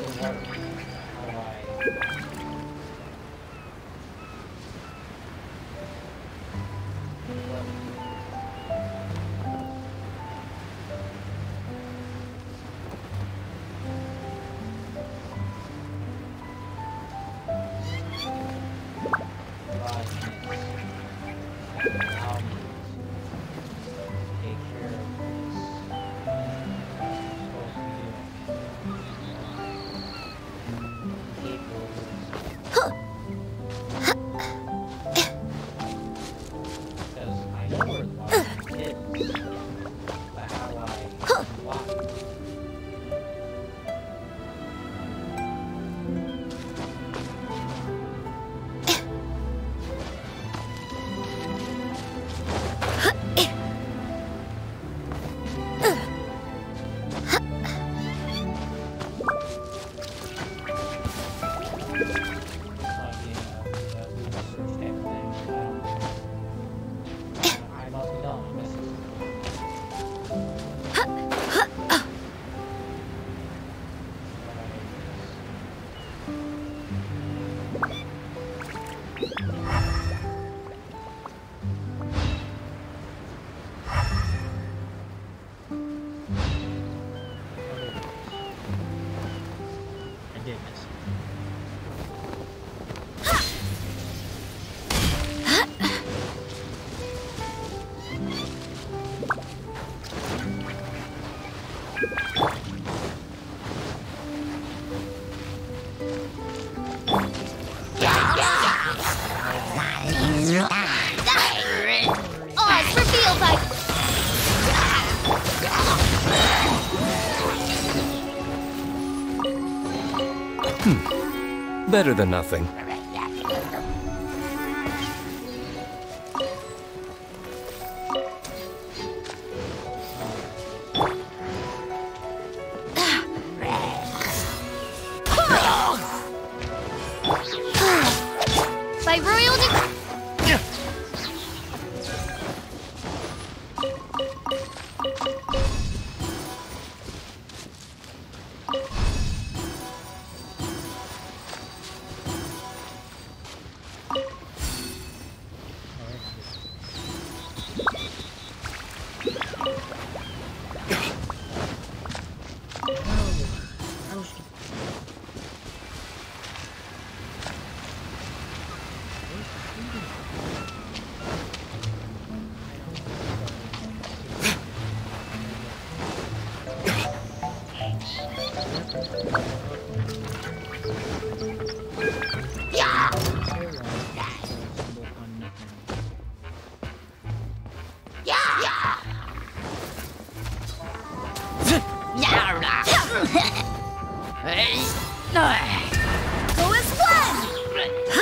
better than nothing. Go as one!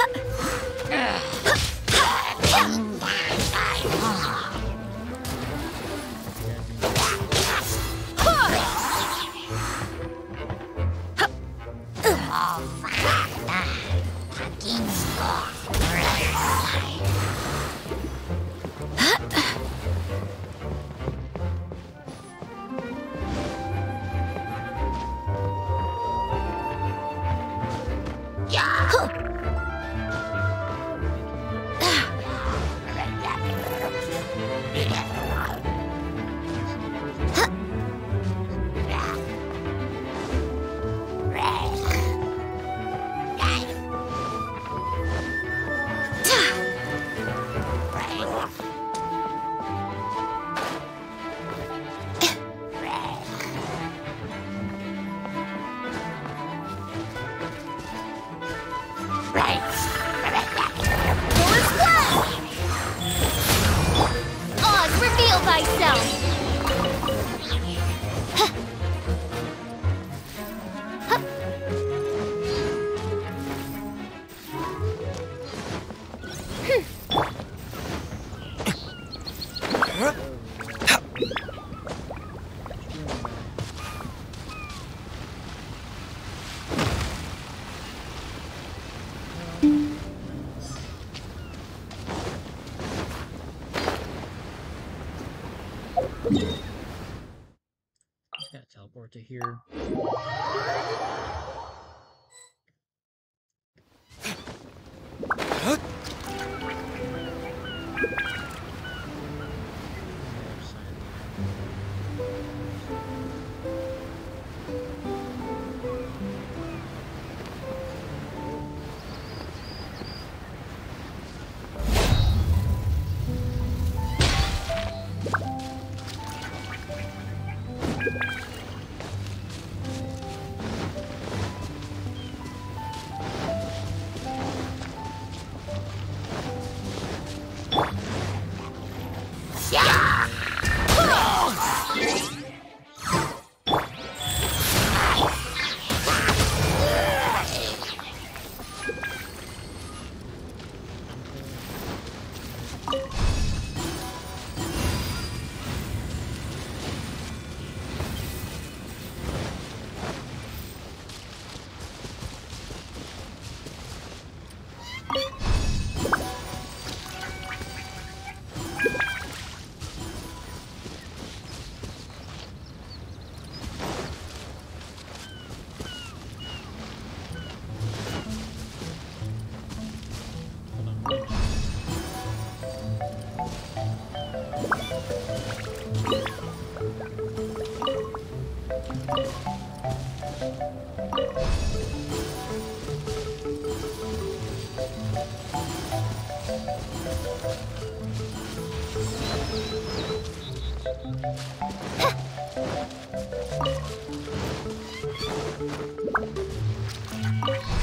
Finish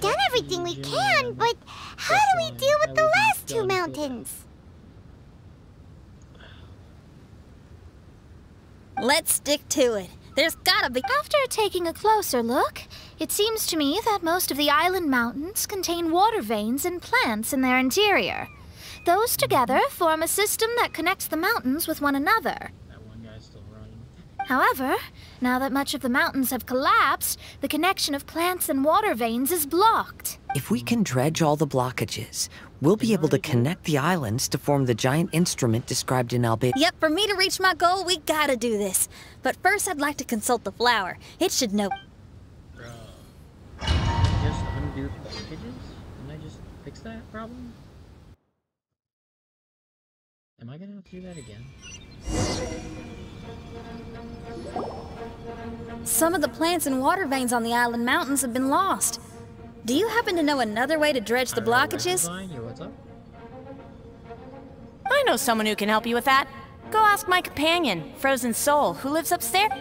We've done everything we can, but how do we deal with the last two done for the- mountains? Let's stick to it. There's gotta be. After taking a closer look, it seems to me that most of the island mountains contain water veins and plants in their interior. Those together form a system that connects the mountains with one another. That one guy's still running. However, now that much of the mountains have collapsed, the connection of plants and water veins is blocked. If we can dredge all the blockages, we'll be able to connect the islands to form the giant instrument described in Albit. Yep, for me to reach my goal, we gotta do this. But first, I'd like to consult the flower. It should know. Bro. Just undo blockages? Didn't I just fix that problem? Am I gonna have to do that again? Some of the plants and water veins on the island mountains have been lost. Do you happen to know another way to dredge the blockages? Yo, what's up? I know someone who can help you with that. Go ask my companion, Frozen Soul, who lives upstairs.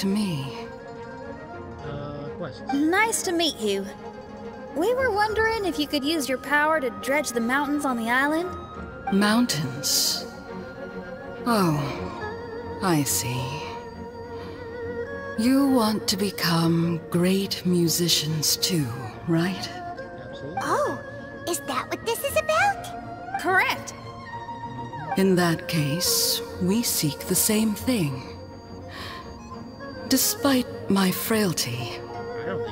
To me? Uh, quest. Nice to meet you. We were wondering if you could use your power to dredge the mountains on the island. Mountains. Oh, I see. You want to become great musicians too, right? Absolutely. Oh, is that what this is about? Correct. In that case, we seek the same thing. Despite my frailty,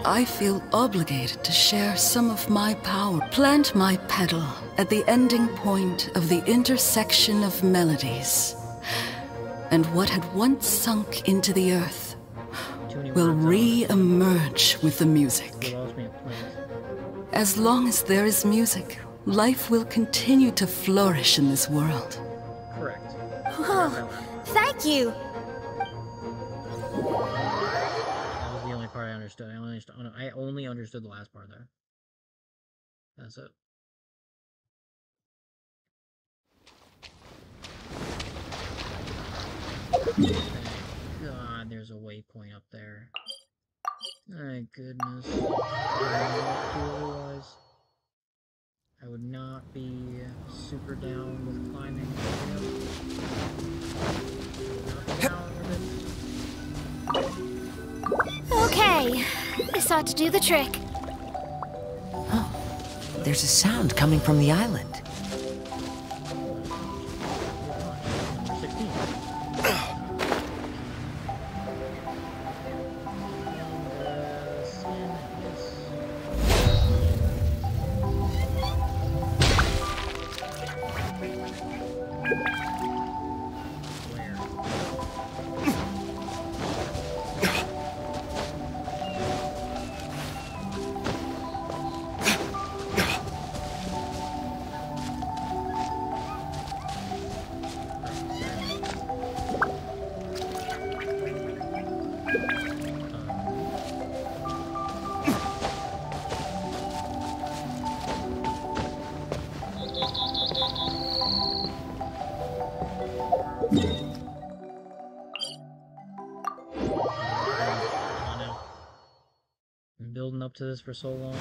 I feel obligated to share some of my power. Plant my petal at the ending point of the intersection of melodies. And what had once sunk into the earth will re-emerge with the music. As long as there is music, life will continue to flourish in this world. Correct. Oh, thank you. That was the only part I understood. I only understood, I only understood the last part there. That's it. Thank God, there's a waypoint up there. Thank goodness. I. I would not be super down with climbing. Okay, this ought to do the trick. Oh, there's a sound coming from the island. This for so long.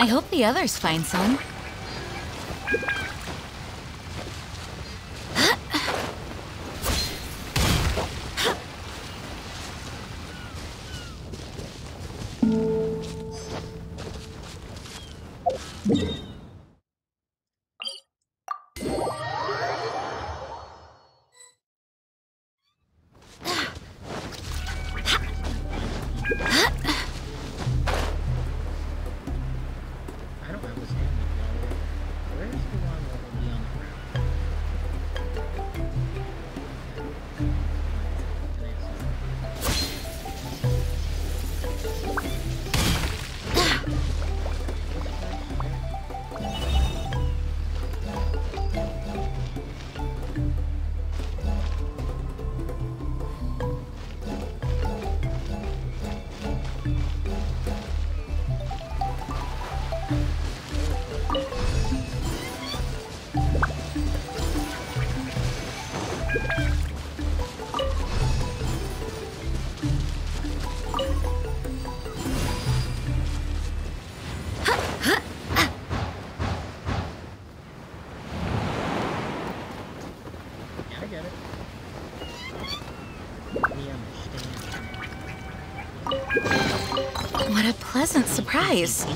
I hope the others find some. What a pleasant surprise.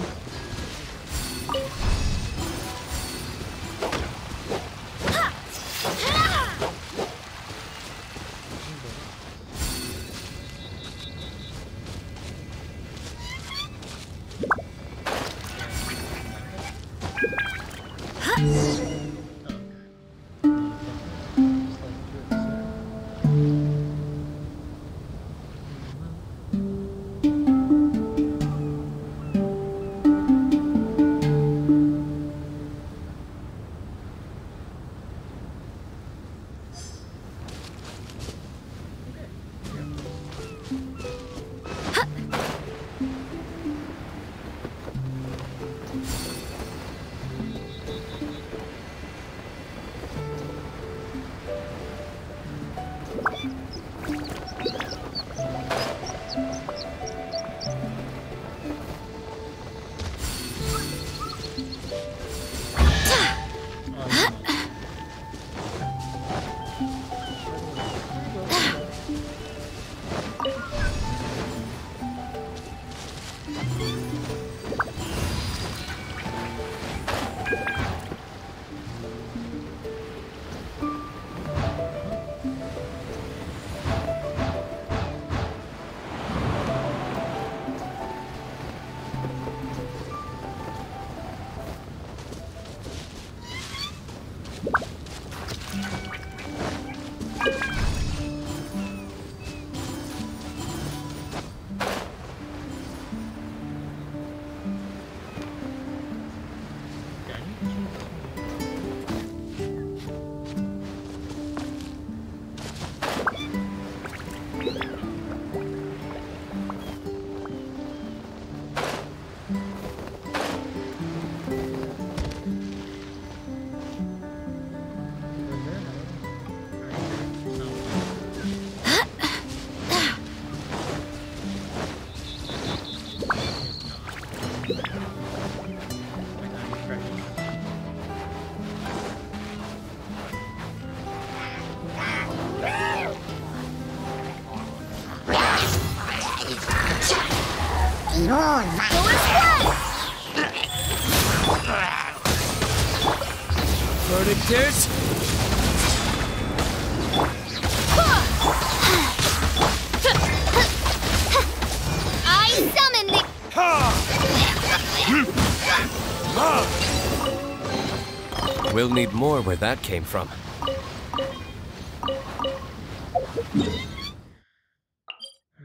We'll need more where that came from. Alright,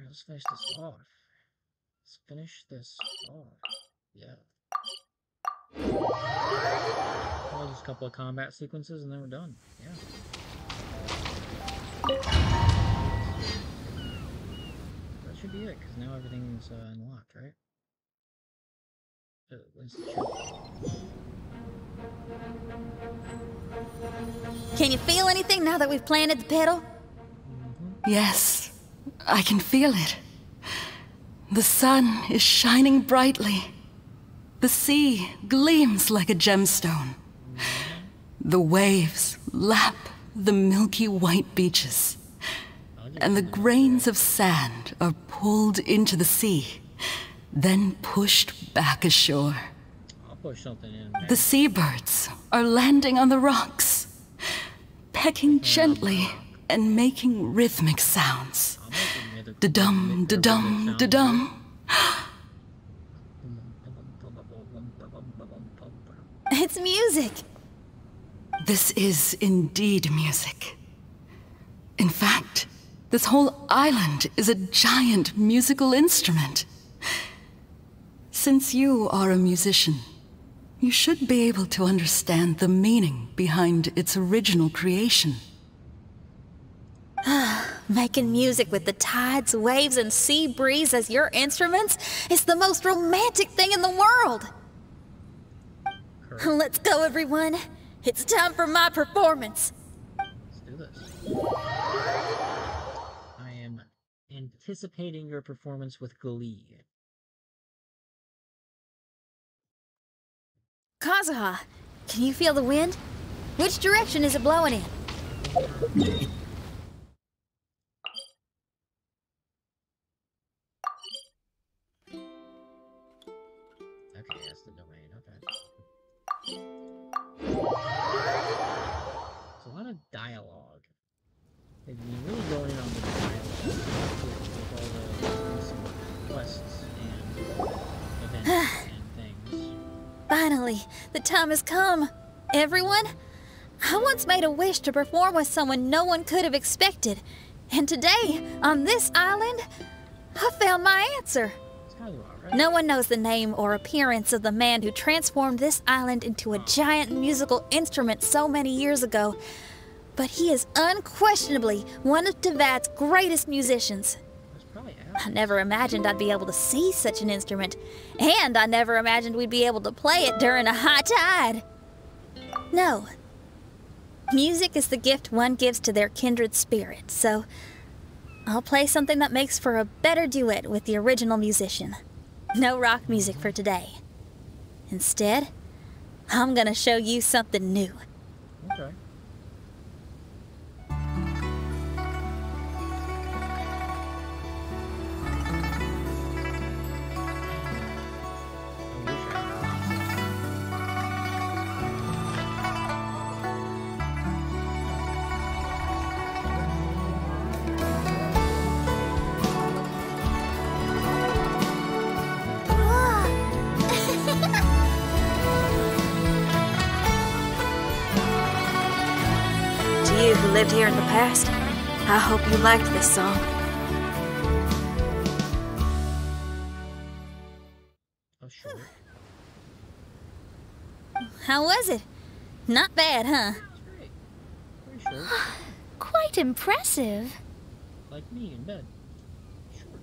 let's finish this off. Let's finish this off. Yeah. Well, just a couple of combat sequences and then we're done. Yeah. That should be it, because now everything's uh, unlocked, right? Can you feel anything now that we've planted the pedal? Yes, I can feel it. The sun is shining brightly. The sea gleams like a gemstone. The waves lap the milky white beaches. And the grains of sand are pulled into the sea, then pushed back ashore. I'll push something in. The seabirds are landing on the rocks, pecking gently and making rhythmic sounds. Da-dum, da-dum, da-dum. It's music. This is indeed music. In fact, this whole island is a giant musical instrument. Since you are a musician, you should be able to understand the meaning behind its original creation. Ah, making music with the tides, waves, and sea breeze as your instruments is the most romantic thing in the world. Let's go, everyone. It's time for my performance. Let's do this. I am anticipating your performance with glee. Kazuha, can you feel the wind? Which direction is it blowing in? Okay, that's the domain. Okay. It's a lot of dialogue. They've been really going in on the Finally, the time has come. Everyone, I once made a wish to perform with someone no one could have expected. And today, on this island, I found my answer. No one knows the name or appearance of the man who transformed this island into a giant musical instrument so many years ago, but he is unquestionably one of Teyvat's greatest musicians. I never imagined I'd be able to see such an instrument, and I never imagined we'd be able to play it during a high tide. No. Music is the gift one gives to their kindred spirit, so I'll play something that makes for a better duet with the original musician. No rock music for today. Instead, I'm gonna show you something new. Okay. I hope you liked this song. Oh, sure. How was it? Not bad, huh? Pretty sure. Quite impressive. Like me in bed. Sure.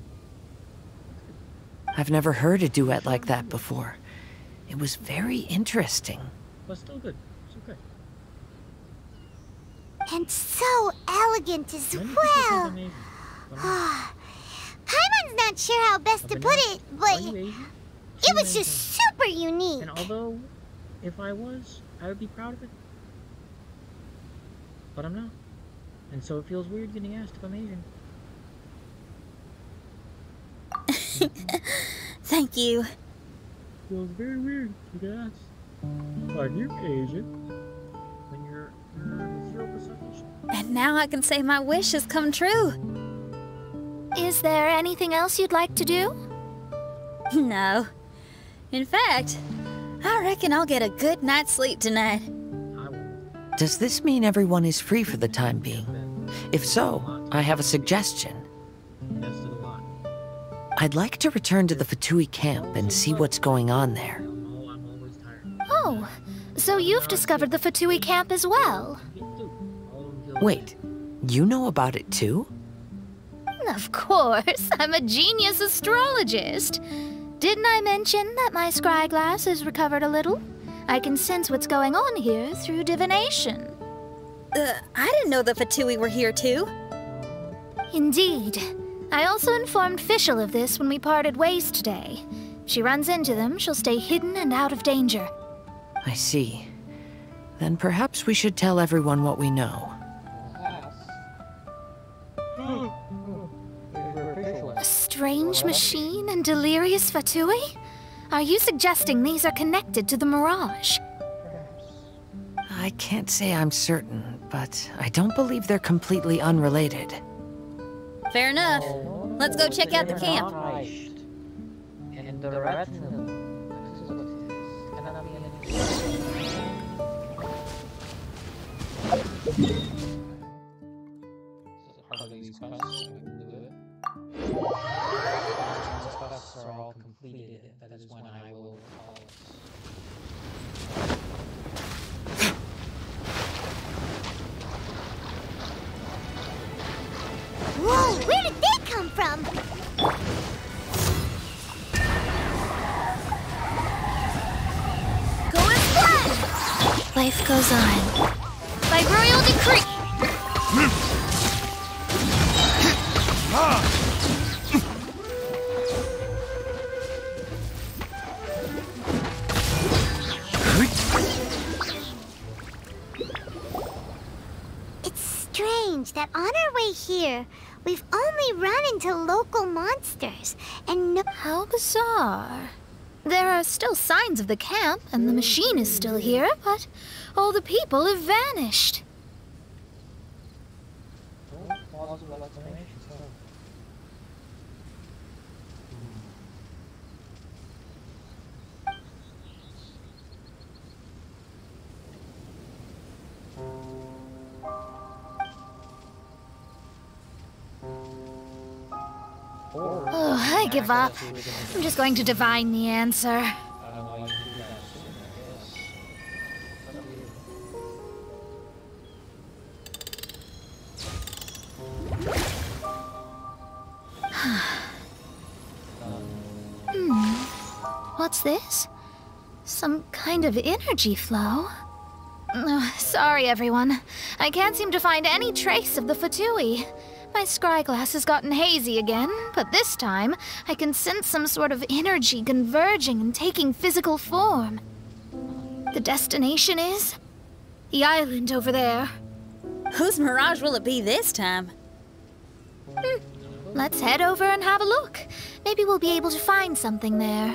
I've never heard a duet like that before. It was very interesting. But still good. And so elegant as When did you say something well. Paimon's ah, not sure how best to put it, but Are you Asian? it was just super unique. And although, if I was, I would be proud of it. But I'm not. And so it feels weird getting asked if I'm Asian. Thank you. Feels very weird to get asked. Are you Asian? When you're zero percent Asian. And now I can say my wish has come true. Is there anything else you'd like to do? No. In fact, I reckon I'll get a good night's sleep tonight. Does this mean everyone is free for the time being? If so, I have a suggestion. Yes to the lot. I'd like to return to the Fatui camp and see what's going on there. Oh, I'm always tired. Oh, so you've discovered the Fatui camp as well? Wait, you know about it too? Of course, I'm a genius astrologist. Didn't I mention that my scry glass has recovered a little? I can sense what's going on here through divination. Uh, I didn't know the Fatui were here too. Indeed. I also informed Fischl of this when we parted ways today. If she runs into them, she'll stay hidden and out of danger. I see. Then perhaps we should tell everyone what we know. Strange machine and delirious Fatui? Are you suggesting these are connected to the Mirage? I can't say I'm certain, but I don't believe they're completely unrelated. Fair enough. Let's go check out the camp. These quests, we can do it. Once these quests are all completed, that is when I will call it. Whoa, where did they come from? Go and fly! Life goes on. Monsters and no. How bizarre. There are still signs of the camp, and the machine is still here, but all the people have vanished. I give up. I'm just going to divine the answer. Hmm. What's this? Some kind of energy flow? Ugh, sorry, everyone. I can't seem to find any trace of the Fatui. My scry glass has gotten hazy again, but this time I can sense some sort of energy converging and taking physical form. The destination is? The island over there. Whose mirage will it be this time? Hmm. Let's head over and have a look. Maybe we'll be able to find something there.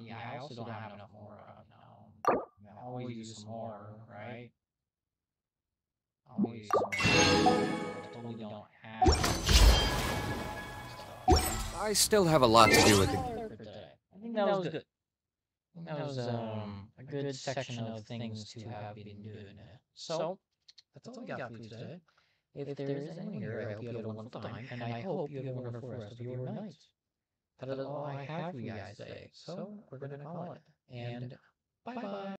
Yeah, I also don't have enough more uh, now. I always use some more, right? Always use some more. I totally don't have... I still have a lot to do with it. I think that was good. That was um, a good section of things to have been doing. So, that's all we got for you today. If there is anyone here, I hope you had a wonderful time, and I hope you have a wonderful rest of your night. That is all I have for you guys today, so we're gonna call it. And bye-bye.